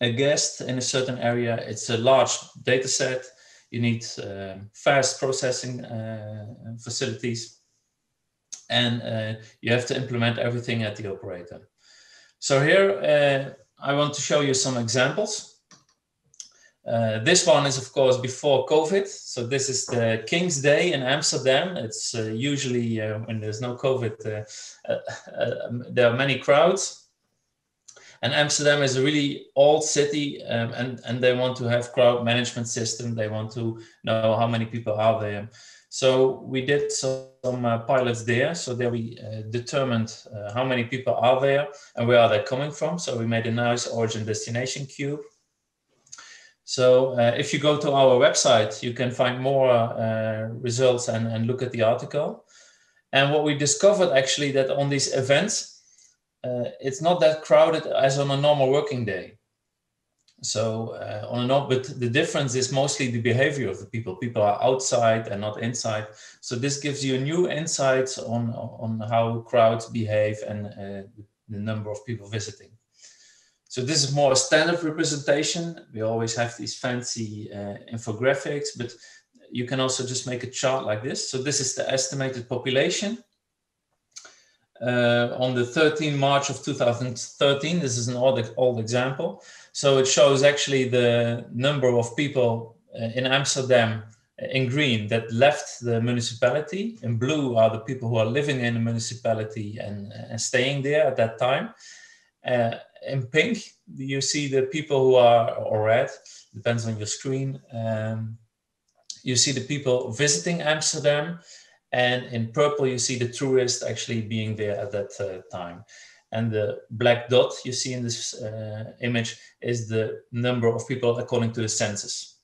a guest in a certain area. It's a large data set. You need um, fast processing uh, facilities. And uh, you have to implement everything at the operator. So here, uh, I want to show you some examples. Uh, this one is, of course, before COVID. So this is the King's Day in Amsterdam. It's uh, usually uh, when there's no COVID, um, there are many crowds. And Amsterdam is a really old city, um, and and they want to have crowd management system. They want to know how many people are there. So we did some uh, pilots there. So there we uh, determined uh, how many people are there and where are they coming from. So we made a nice origin destination cube. So uh, if you go to our website, you can find more uh, results and, and look at the article. And what we discovered actually that on these events, uh, it's not that crowded as on a normal working day. So uh, on and off, but the difference is mostly the behavior of the people. People are outside and not inside. So this gives you new insights on, on how crowds behave and uh, the number of people visiting. So this is more a standard representation. We always have these fancy uh, infographics, but you can also just make a chart like this. So this is the estimated population. Uh, on the 13 March of 2013, this is an old, old example. So it shows actually the number of people uh, in Amsterdam uh, in green that left the municipality. In blue are the people who are living in the municipality and, and staying there at that time. Uh, in pink, you see the people who are, or red, depends on your screen. Um, you see the people visiting Amsterdam. And in purple, you see the tourists actually being there at that uh, time. And the black dot you see in this uh, image is the number of people according to the census.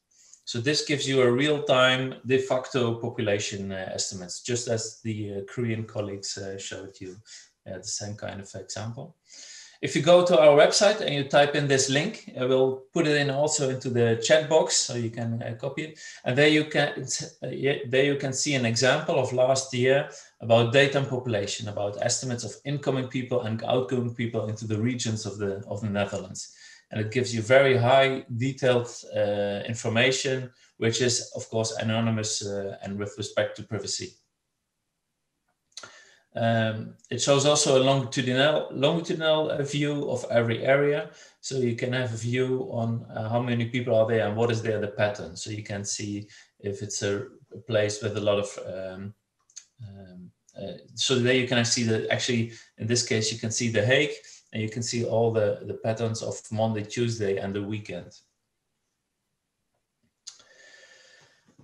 So this gives you a real-time de facto population uh, estimates, just as the Korean colleagues showed you the same kind of example. If you go to our website and you type in this link, I will put it in also into the chat box so you can uh, copy it. And there you can uh, there you can see an example of last year about data and population, about estimates of incoming people and outgoing people into the regions of the of the Netherlands. And it gives you very high detailed uh, information, which is of course anonymous uh, and with respect to privacy. Um, it shows also a longitudinal, longitudinal view of every area. So you can have a view on uh, how many people are there and what is there the pattern. So you can see if it's a, a place with a lot of, um, um, uh, so there you can see that actually, in this case, you can see the Hague and you can see all the, the patterns of Monday, Tuesday and the weekend.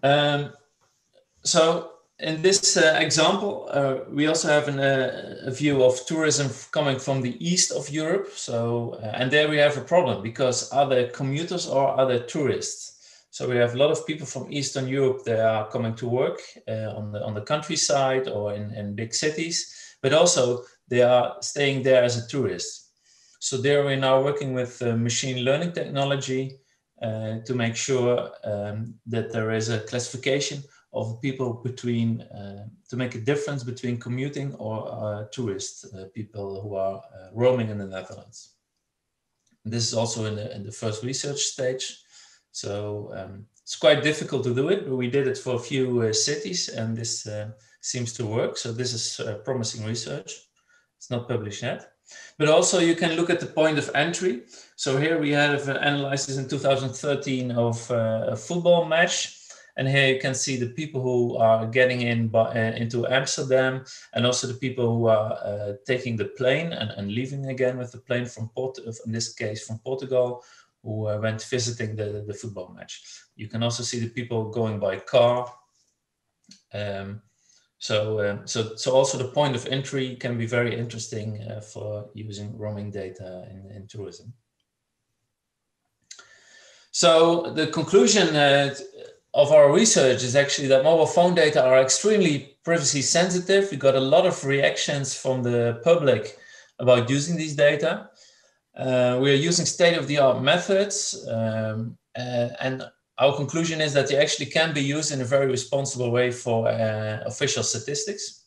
Um, so in this uh, example, uh, we also have an, uh, a view of tourism coming from the east of Europe. So, uh, and there we have a problem because are there commuters or are there tourists? So we have a lot of people from Eastern Europe that are coming to work uh, on the on the countryside or in, in big cities, but also they are staying there as a tourist. So there we're now working with uh, machine learning technology to make sure um, that there is a classification of people between uh, to make a difference between commuting or uh, tourist uh, people who are uh, roaming in the Netherlands. This is also in the, in the first research stage. So um, it's quite difficult to do it, but we did it for a few uh, cities and this uh, seems to work. So this is promising research. It's not published yet. But also you can look at the point of entry. So here we have analyzed this in 2013 of a football match and here you can see the people who are getting in by, uh, into Amsterdam and also the people who are uh, taking the plane and, and leaving again with the plane from Port, in this case from Portugal, who uh, went visiting the, the football match. You can also see the people going by car. Um, so, um, so, so also the point of entry can be very interesting uh, for using roaming data in, in tourism. So the conclusion uh, of our research is actually that mobile phone data are extremely privacy sensitive. We got a lot of reactions from the public about using these data. Uh, we are using state-of-the-art methods, um, uh, and our conclusion is that they actually can be used in a very responsible way for uh, official statistics.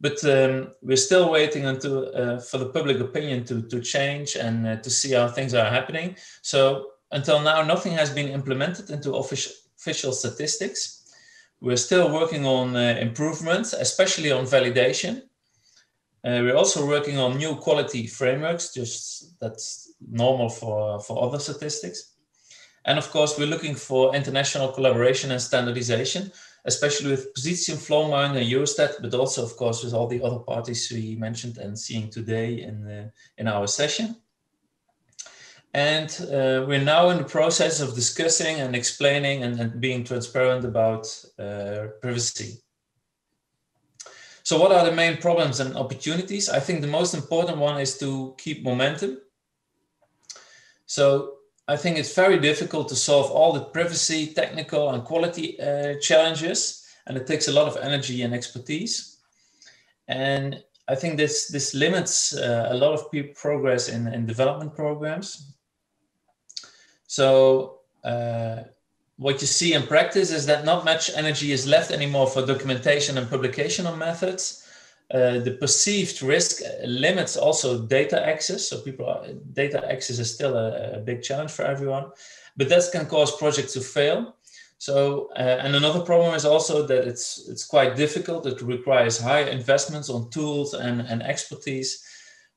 But um, we're still waiting until uh, for the public opinion to, to change and uh, to see how things are happening. So until now, nothing has been implemented into official official statistics. We're still working on uh, improvements, especially on validation. Uh, we're also working on new quality frameworks, just that's normal for, for other statistics. And of course, we're looking for international collaboration and standardization, especially with Positium Flowminder and Eurostat, but also, of course, with all the other parties we mentioned and seeing today in, the, in our session. And uh, we're now in the process of discussing and explaining and, and being transparent about uh, privacy. So what are the main problems and opportunities? I think the most important one is to keep momentum. So I think it's very difficult to solve all the privacy, technical and quality uh, challenges. And it takes a lot of energy and expertise. And I think this, this limits uh, a lot of progress in, in development programs So uh, what you see in practice is that not much energy is left anymore for documentation and publication of methods. Uh, the perceived risk limits also data access. So people are, data access is still a, a, big challenge for everyone, but that can cause projects to fail. So, uh, and another problem is also that it's it's quite difficult. It requires high investments on tools and, and expertise.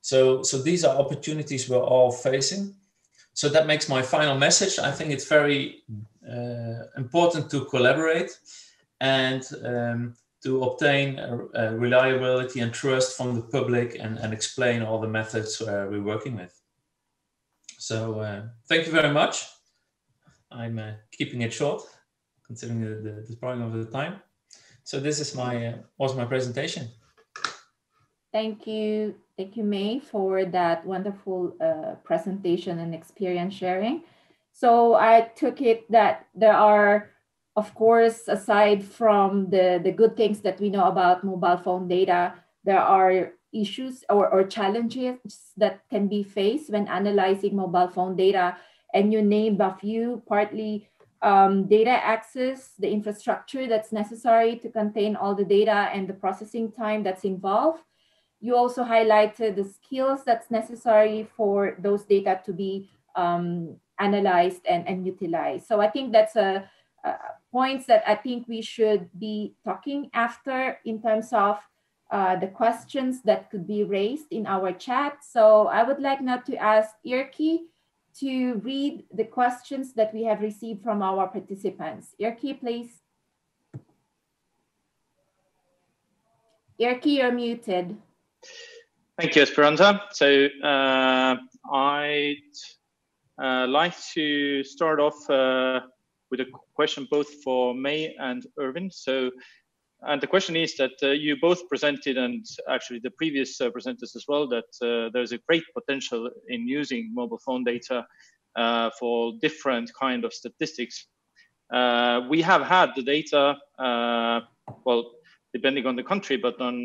So, so these are opportunities we're all facing. So that makes my final message. I think it's very uh, important to collaborate and um, to obtain a, a reliability and trust from the public and, and explain all the methods uh, we're working with. So uh, thank you very much. I'm uh, keeping it short, considering the, the, the drawing of the time. So this is my uh, was my presentation. Thank you, thank you, May, for that wonderful uh, presentation and experience sharing. So I took it that there are, of course, aside from the, the good things that we know about mobile phone data, there are issues or, or challenges that can be faced when analyzing mobile phone data. And you named a few, partly um, data access, the infrastructure that's necessary to contain all the data and the processing time that's involved. You also highlighted the skills that's necessary for those data to be um, analyzed and, and utilized. So I think that's a, a points that I think we should be talking after in terms of uh, the questions that could be raised in our chat. So I would like now to ask Erki to read the questions that we have received from our participants. Erki, please. Erki, you're muted. Thank you, Esperanza. So uh, I'd uh, like to start off uh, with a question both for May and Irvin. So, and the question is that uh, you both presented, and actually the previous uh, presenters as well, that uh, there's a great potential in using mobile phone data for different kind of statistics. we have had the data, well, depending on the country, but on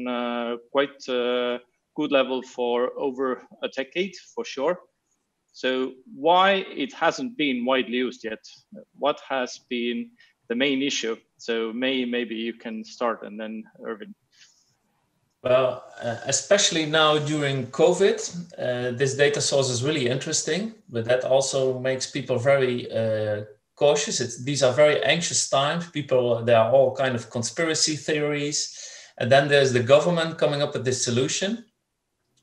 quite a good level for over a decade for sure. So why it hasn't been widely used yet? What has been the main issue? So May, maybe you can start and then Irvin. Well, uh, especially now during COVID, uh, this data source is really interesting, but that also makes people very uh, cautious. It's, these are very anxious times. People, there are all kind of conspiracy theories. And then there's the government coming up with this solution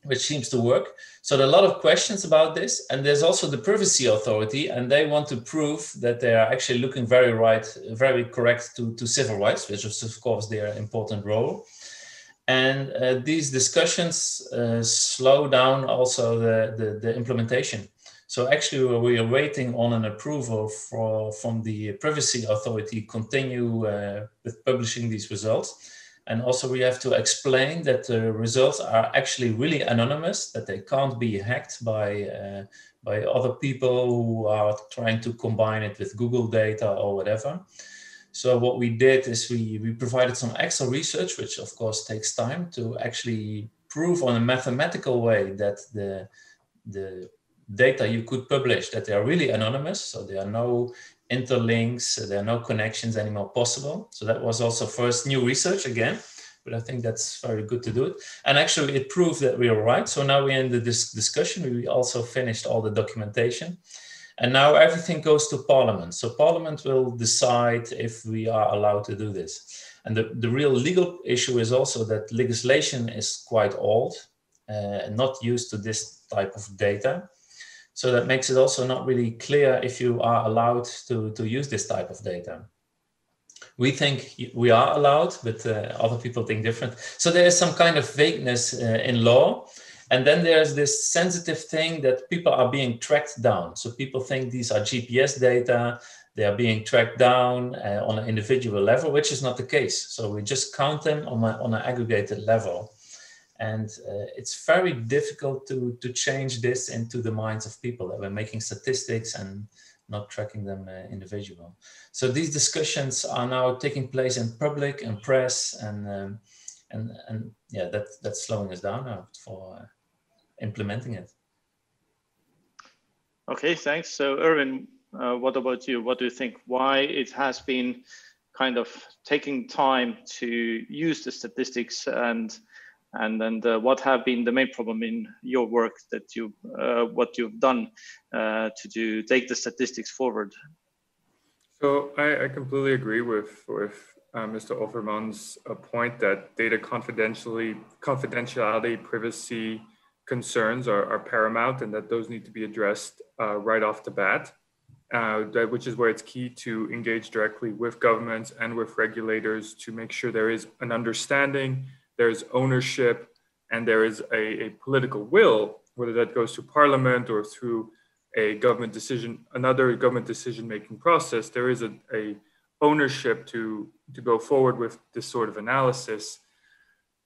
which seems to work. So there are a lot of questions about this. And there's also the privacy authority, and they want to prove that they are actually looking very right, very correct to, to civil rights, which is of course their important role. And uh, these discussions uh, slow down also the, the, the, implementation. So actually we are waiting on an approval for, from the privacy authority continue uh, with publishing these results. And also we have to explain that the results are actually really anonymous, that they can't be hacked by, uh, by other people who are trying to combine it with Google data or whatever. So what we did is we, we provided some extra research, which of course takes time to actually prove on a mathematical way that the, the data you could publish, that they are really anonymous. So there are no interlinks, there are no connections anymore possible. So that was also first new research again, but I think that's very good to do it. And actually it proved that we were right. So now we're in the dis discussion, we also finished all the documentation. And now everything goes to Parliament. So Parliament will decide if we are allowed to do this. And the, the real legal issue is also that legislation is quite old uh, and not used to this type of data. So that makes it also not really clear if you are allowed to, to use this type of data. We think we are allowed, but uh, other people think different. So there is some kind of vagueness uh, in law. And then there's this sensitive thing that people are being tracked down. So people think these are GPS data, they are being tracked down uh, on an individual level, which is not the case. So we just count them on, a, on an aggregated level. And uh, it's very difficult to, to change this into the minds of people that we're making statistics and not tracking them uh, individual. So these discussions are now taking place in public and press and um, and and yeah, that that's slowing us down now for uh, implementing it. Okay, thanks. So Irvin, uh, what about you? What do you think? Why it has been kind of taking time to use the statistics and and and uh, what have been the main problem in your work that you uh, what you've done uh, to do take the statistics forward so I, I completely agree with with uh, Mr. Offerman's uh, point that data confidentially confidentiality privacy concerns are, are paramount and that those need to be addressed uh, right off the bat that, which is where it's key to engage directly with governments and with regulators to make sure there is an understanding there's ownership, and there is a, a political will, whether that goes to parliament or through a government decision, another government decision-making process, there is a, a ownership to, to go forward with this sort of analysis.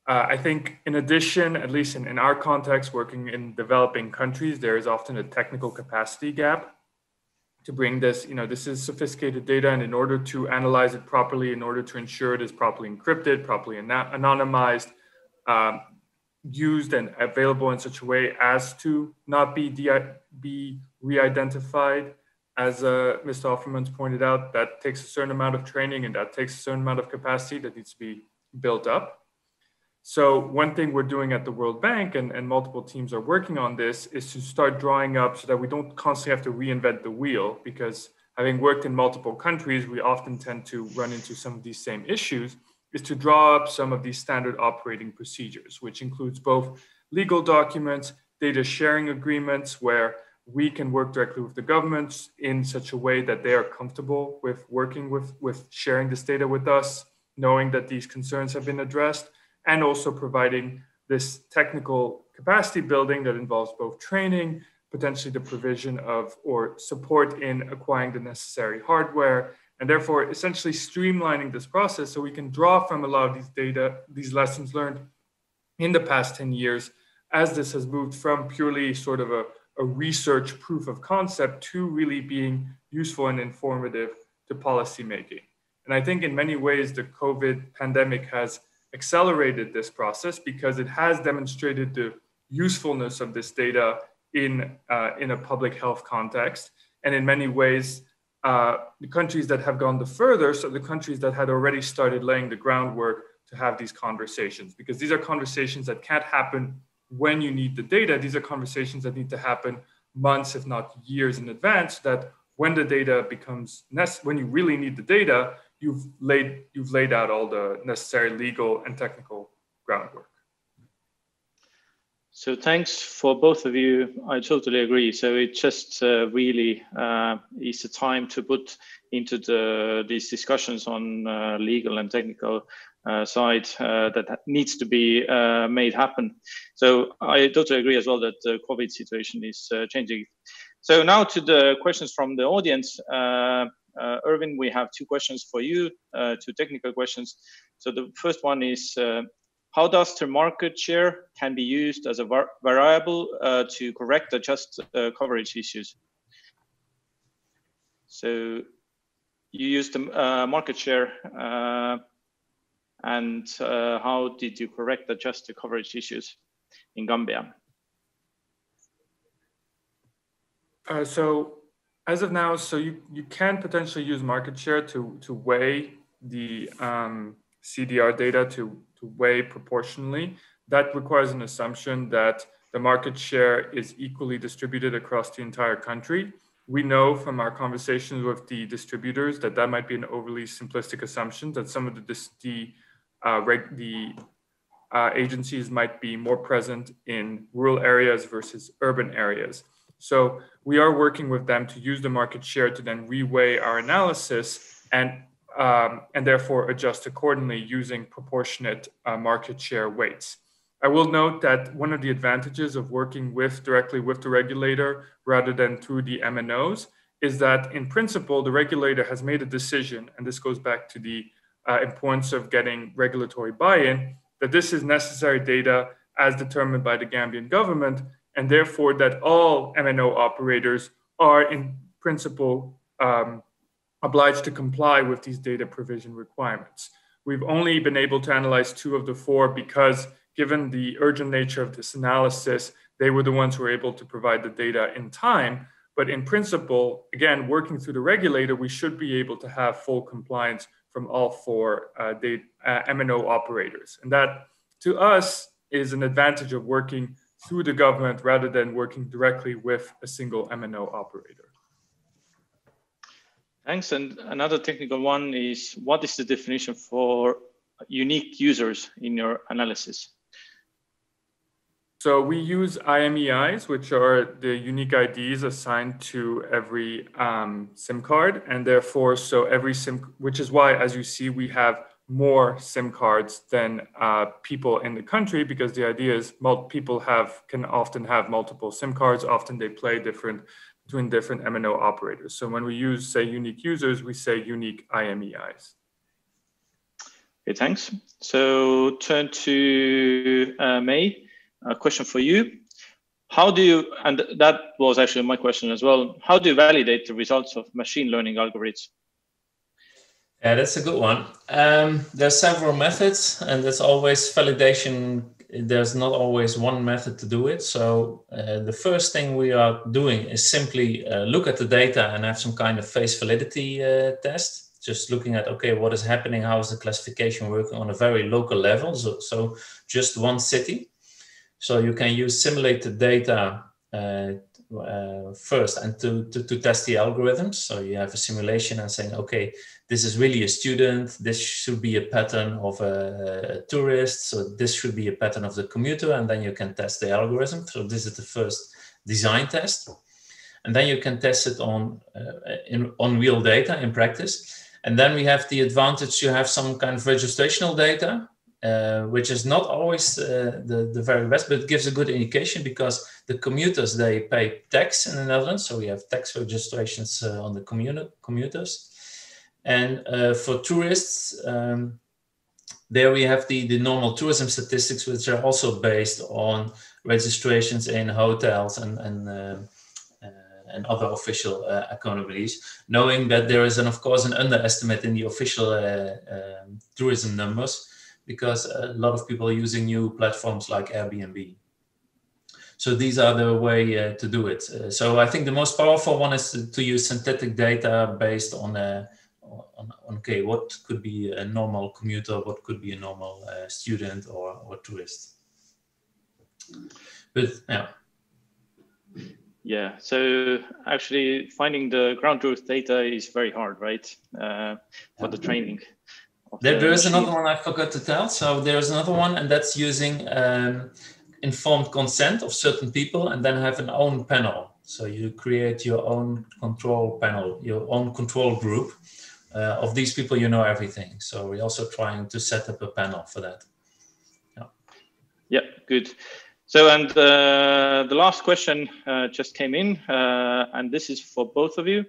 Uh, I think, in addition, at least in, in our context, working in developing countries, there is often a technical capacity gap to bring this. You know, this is sophisticated data, and in order to analyze it properly, in order to ensure it is properly encrypted, properly anonymized, um, used and available in such a way as to not be de- be re-identified, as uh, Mr. Offermans pointed out, that takes a certain amount of training and that takes a certain amount of capacity that needs to be built up. So one thing we're doing at the World Bank and, and multiple teams are working on this is to start drawing up so that we don't constantly have to reinvent the wheel because having worked in multiple countries, we often tend to run into some of these same issues, is to draw up some of these standard operating procedures, which includes both legal documents, data sharing agreements, where we can work directly with the governments in such a way that they are comfortable with working with, with sharing this data with us, knowing that these concerns have been addressed and also providing this technical capacity building that involves both training, potentially the provision of or support in acquiring the necessary hardware, and therefore essentially streamlining this process so we can draw from a lot of these data, these lessons learned in the past 10 years, as this has moved from purely sort of a, a research proof of concept to really being useful and informative to policymaking. And I think in many ways, the COVID pandemic has accelerated this process because it has demonstrated the usefulness of this data in, uh, in a public health context. And in many ways, uh, the countries that have gone the further, so the countries that had already started laying the groundwork to have these conversations, because these are conversations that can't happen when you need the data. These are conversations that need to happen months, if not years in advance, that when the data becomes, when you really need the data, you've laid you've laid out all the necessary legal and technical groundwork. So thanks for both of you. I totally agree. So it just uh, really uh, is the time to put into the, these discussions on uh, legal and technical uh, side uh, that needs to be uh, made happen. So I totally agree as well that the COVID situation is changing. So now to the questions from the audience. Uh, Erwin, we have two questions for you, uh, two technical questions. So the first one is, uh, how does the market share can be used as a var variable uh, to correct adjust uh, coverage issues? So you used the uh, market share and how did you correct adjust the coverage issues in Gambia? so as of now, so you, you can potentially use market share to, to weigh the um, CDR data to, to weigh proportionally. That requires an assumption that the market share is equally distributed across the entire country. We know from our conversations with the distributors that that might be an overly simplistic assumption, that some of the, the, uh, the uh, agencies might be more present in rural areas versus urban areas. So we are working with them to use the market share to then reweigh our analysis and um, and therefore adjust accordingly using proportionate uh, market share weights. I will note that one of the advantages of working with directly with the regulator rather than through the MNOs is that in principle the regulator has made a decision, and this goes back to the uh, importance of getting regulatory buy-in, that this is necessary data as determined by the Gambian government and therefore that all MNO operators are in principle um, obliged to comply with these data provision requirements. We've only been able to analyze two of the four because given the urgent nature of this analysis, they were the ones who were able to provide the data in time. But in principle, again, working through the regulator, we should be able to have full compliance from all four uh, data, uh, MNO operators. And that, to us, is an advantage of working through the government rather than working directly with a single MNO operator. Thanks. And another technical one is what is the definition for unique users in your analysis? So we use IMEIs, which are the unique IDs assigned to every um, SIM card. And therefore, so every SIM, which is why, as you see, we have more SIM cards than uh, people in the country, because the idea is people have can often have multiple SIM cards. Often they play different between different MNO operators. So when we use, say, unique users, we say unique IMEIs. Okay, thanks. So turn to uh, May a question for you. How do you, and that was actually my question as well, how do you validate the results of machine learning algorithms? Yeah, that's a good one. Um, there's several methods, and there's always validation. There's not always one method to do it. So uh, the first thing we are doing is simply uh, look at the data and have some kind of face validity uh, test. Just looking at okay, what is happening? How is the classification working on a very local level? So, so just one city. So you can use simulated data uh, uh, first and to, to, to, test the algorithms. So you have a simulation and saying, okay, this is really a student. This should be a pattern of a, a, tourist. So this should be a pattern of the commuter. And then you can test the algorithm. So this is the first design test. And then you can test it on, uh, in, on real data in practice. And then we have the advantage you have some kind of registrational data uh, which is not always uh, the, the very best, but gives a good indication because the commuters, they pay tax in the Netherlands. So we have tax registrations uh, on the commuter commuters. And uh, for tourists, um, there we have the, the normal tourism statistics, which are also based on registrations in hotels and, and uh, and other official uh, accountabilities, knowing that there is, an, of course, an underestimate in the official uh, um, tourism numbers because a lot of people are using new platforms like Airbnb. So these are the way uh, to do it. Uh, so I think the most powerful one is to, to use synthetic data based on, uh, on, on, okay, what could be a normal commuter, what could be a normal uh, student or, or tourist. But yeah. Yeah, so actually finding the ground truth data is very hard, right? Uh, for the training. There, there is another one I forgot to tell. So there's another one, and that's using um, informed consent of certain people, and then have an own panel. So you create your own control panel, your own control group uh, of these people. You know everything. So we're also trying to set up a panel for that. Yeah. Yeah. Good. So, and uh, the last question uh, just came in, uh, and this is for both of you.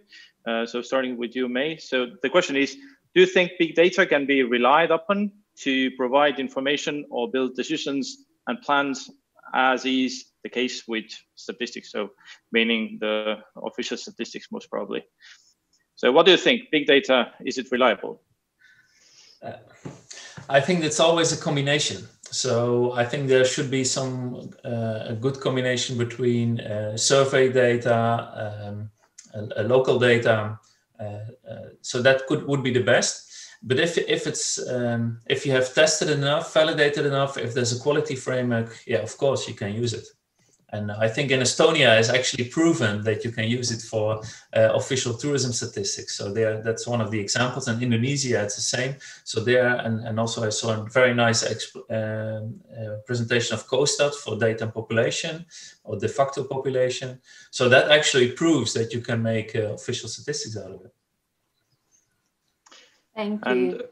Uh, so, starting with you, May. So, the question is do you think big data can be relied upon to provide information or build decisions and plans as is the case with statistics? So meaning the official statistics most probably. So what do you think? Big data, is it reliable? Uh, I think it's always a combination. So I think there should be some uh, a good combination between uh, survey data, um, a, a local data, uh, uh, so that could would be the best. But if if it's um, if you have tested enough, validated enough, if there's a quality framework, yeah, of course you can use it. And I think in Estonia is actually proven that you can use it for uh, official tourism statistics. So there, that's one of the examples. And Indonesia, it's the same. So there, and, and also I saw a very nice exp- um, uh, presentation of KOSTAT for data and population or de facto population. So that actually proves that you can make uh, official statistics out of it. Thank you. And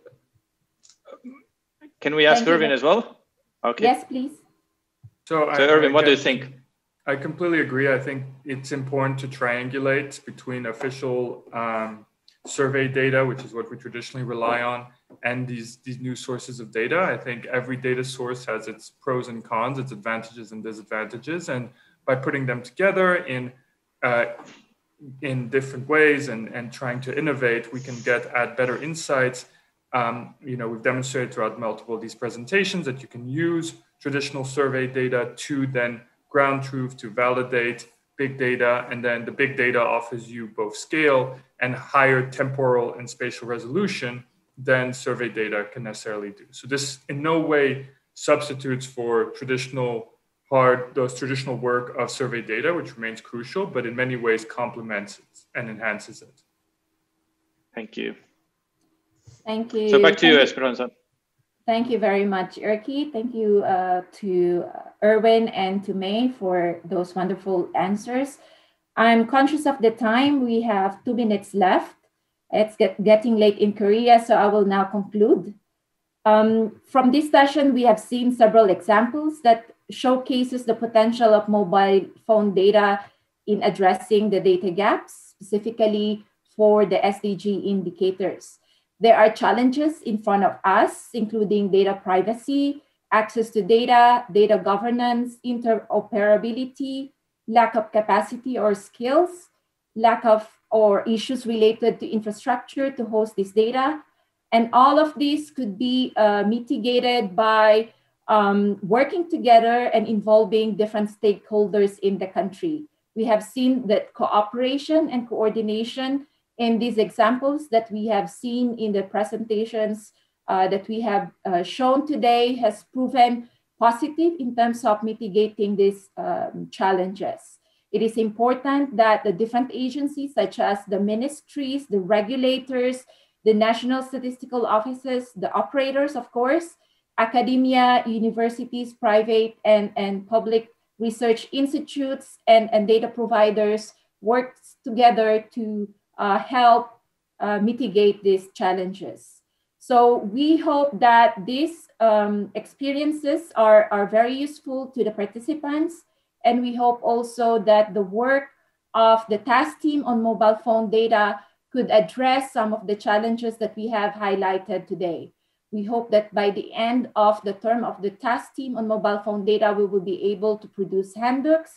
can we ask Thank Erwin you. as well? Okay. Yes, please. So, so I, Erwin, what do you think? I completely agree. I think it's important to triangulate between official um, survey data, which is what we traditionally rely on, and these, these new sources of data. I think every data source has its pros and cons, its advantages and disadvantages. And by putting them together in uh, in different ways and, and trying to innovate, we can get at better insights. Um, you know, we've demonstrated throughout multiple of these presentations that you can use traditional survey data to then ground truth to validate big data, and then the big data offers you both scale and higher temporal and spatial resolution than survey data can necessarily do. So this in no way substitutes for traditional hard, those traditional work of survey data, which remains crucial, but in many ways complements it and enhances it. Thank you. Thank you. So back to you, Esperanza. Thank you very much, Erki. Thank you uh, to Erwin and to May for those wonderful answers. I'm conscious of the time. We have two minutes left. It's get, getting late in Korea, so I will now conclude. Um, from this session, we have seen several examples that showcases the potential of mobile phone data in addressing the data gaps, specifically for the SDG indicators. There are challenges in front of us, including data privacy, access to data, data governance, interoperability, lack of capacity or skills, lack of or issues related to infrastructure to host this data. And all of these could be uh, mitigated by um, working together and involving different stakeholders in the country. We have seen that cooperation and coordination in these examples that we have seen in the presentations uh, that we have uh, shown today has proven positive in terms of mitigating these um, challenges. It is important that the different agencies, such as the ministries, the regulators, the national statistical offices, the operators, of course, academia, universities, private and, and public research institutes, and, and data providers work together to uh, help uh, mitigate these challenges. So we hope that these um, experiences are, are very useful to the participants. And we hope also that the work of the task team on mobile phone data could address some of the challenges that we have highlighted today. We hope that by the end of the term of the task team on mobile phone data, we will be able to produce handbooks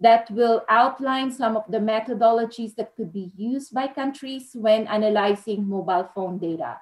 that will outline some of the methodologies that could be used by countries when analyzing mobile phone data.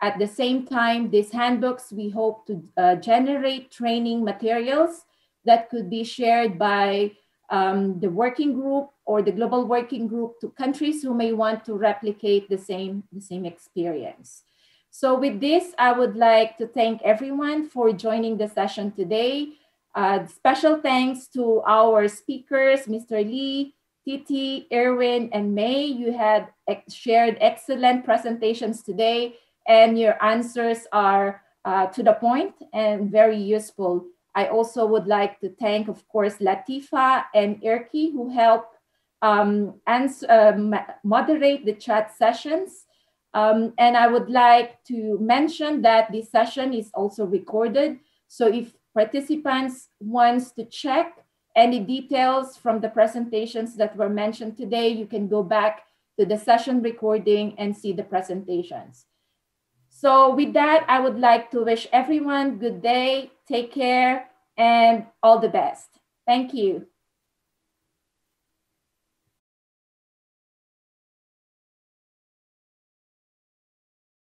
At the same time, these handbooks, we hope to uh, generate training materials that could be shared by um, the working group or the global working group to countries who may want to replicate the same, the same experience. So with this, I would like to thank everyone for joining the session today. Uh, special thanks to our speakers, Mr. Lee, Titi, Erwin, and May. You had ex shared excellent presentations today and your answers are uh, to the point and very useful. I also would like to thank, of course, Latifa and Erki who helped um, uh, moderate the chat sessions. Um, and I would like to mention that this session is also recorded. So if participants wants to check any details from the presentations that were mentioned today, you can go back to the session recording and see the presentations. So with that, I would like to wish everyone good day, take care, and all the best. Thank you.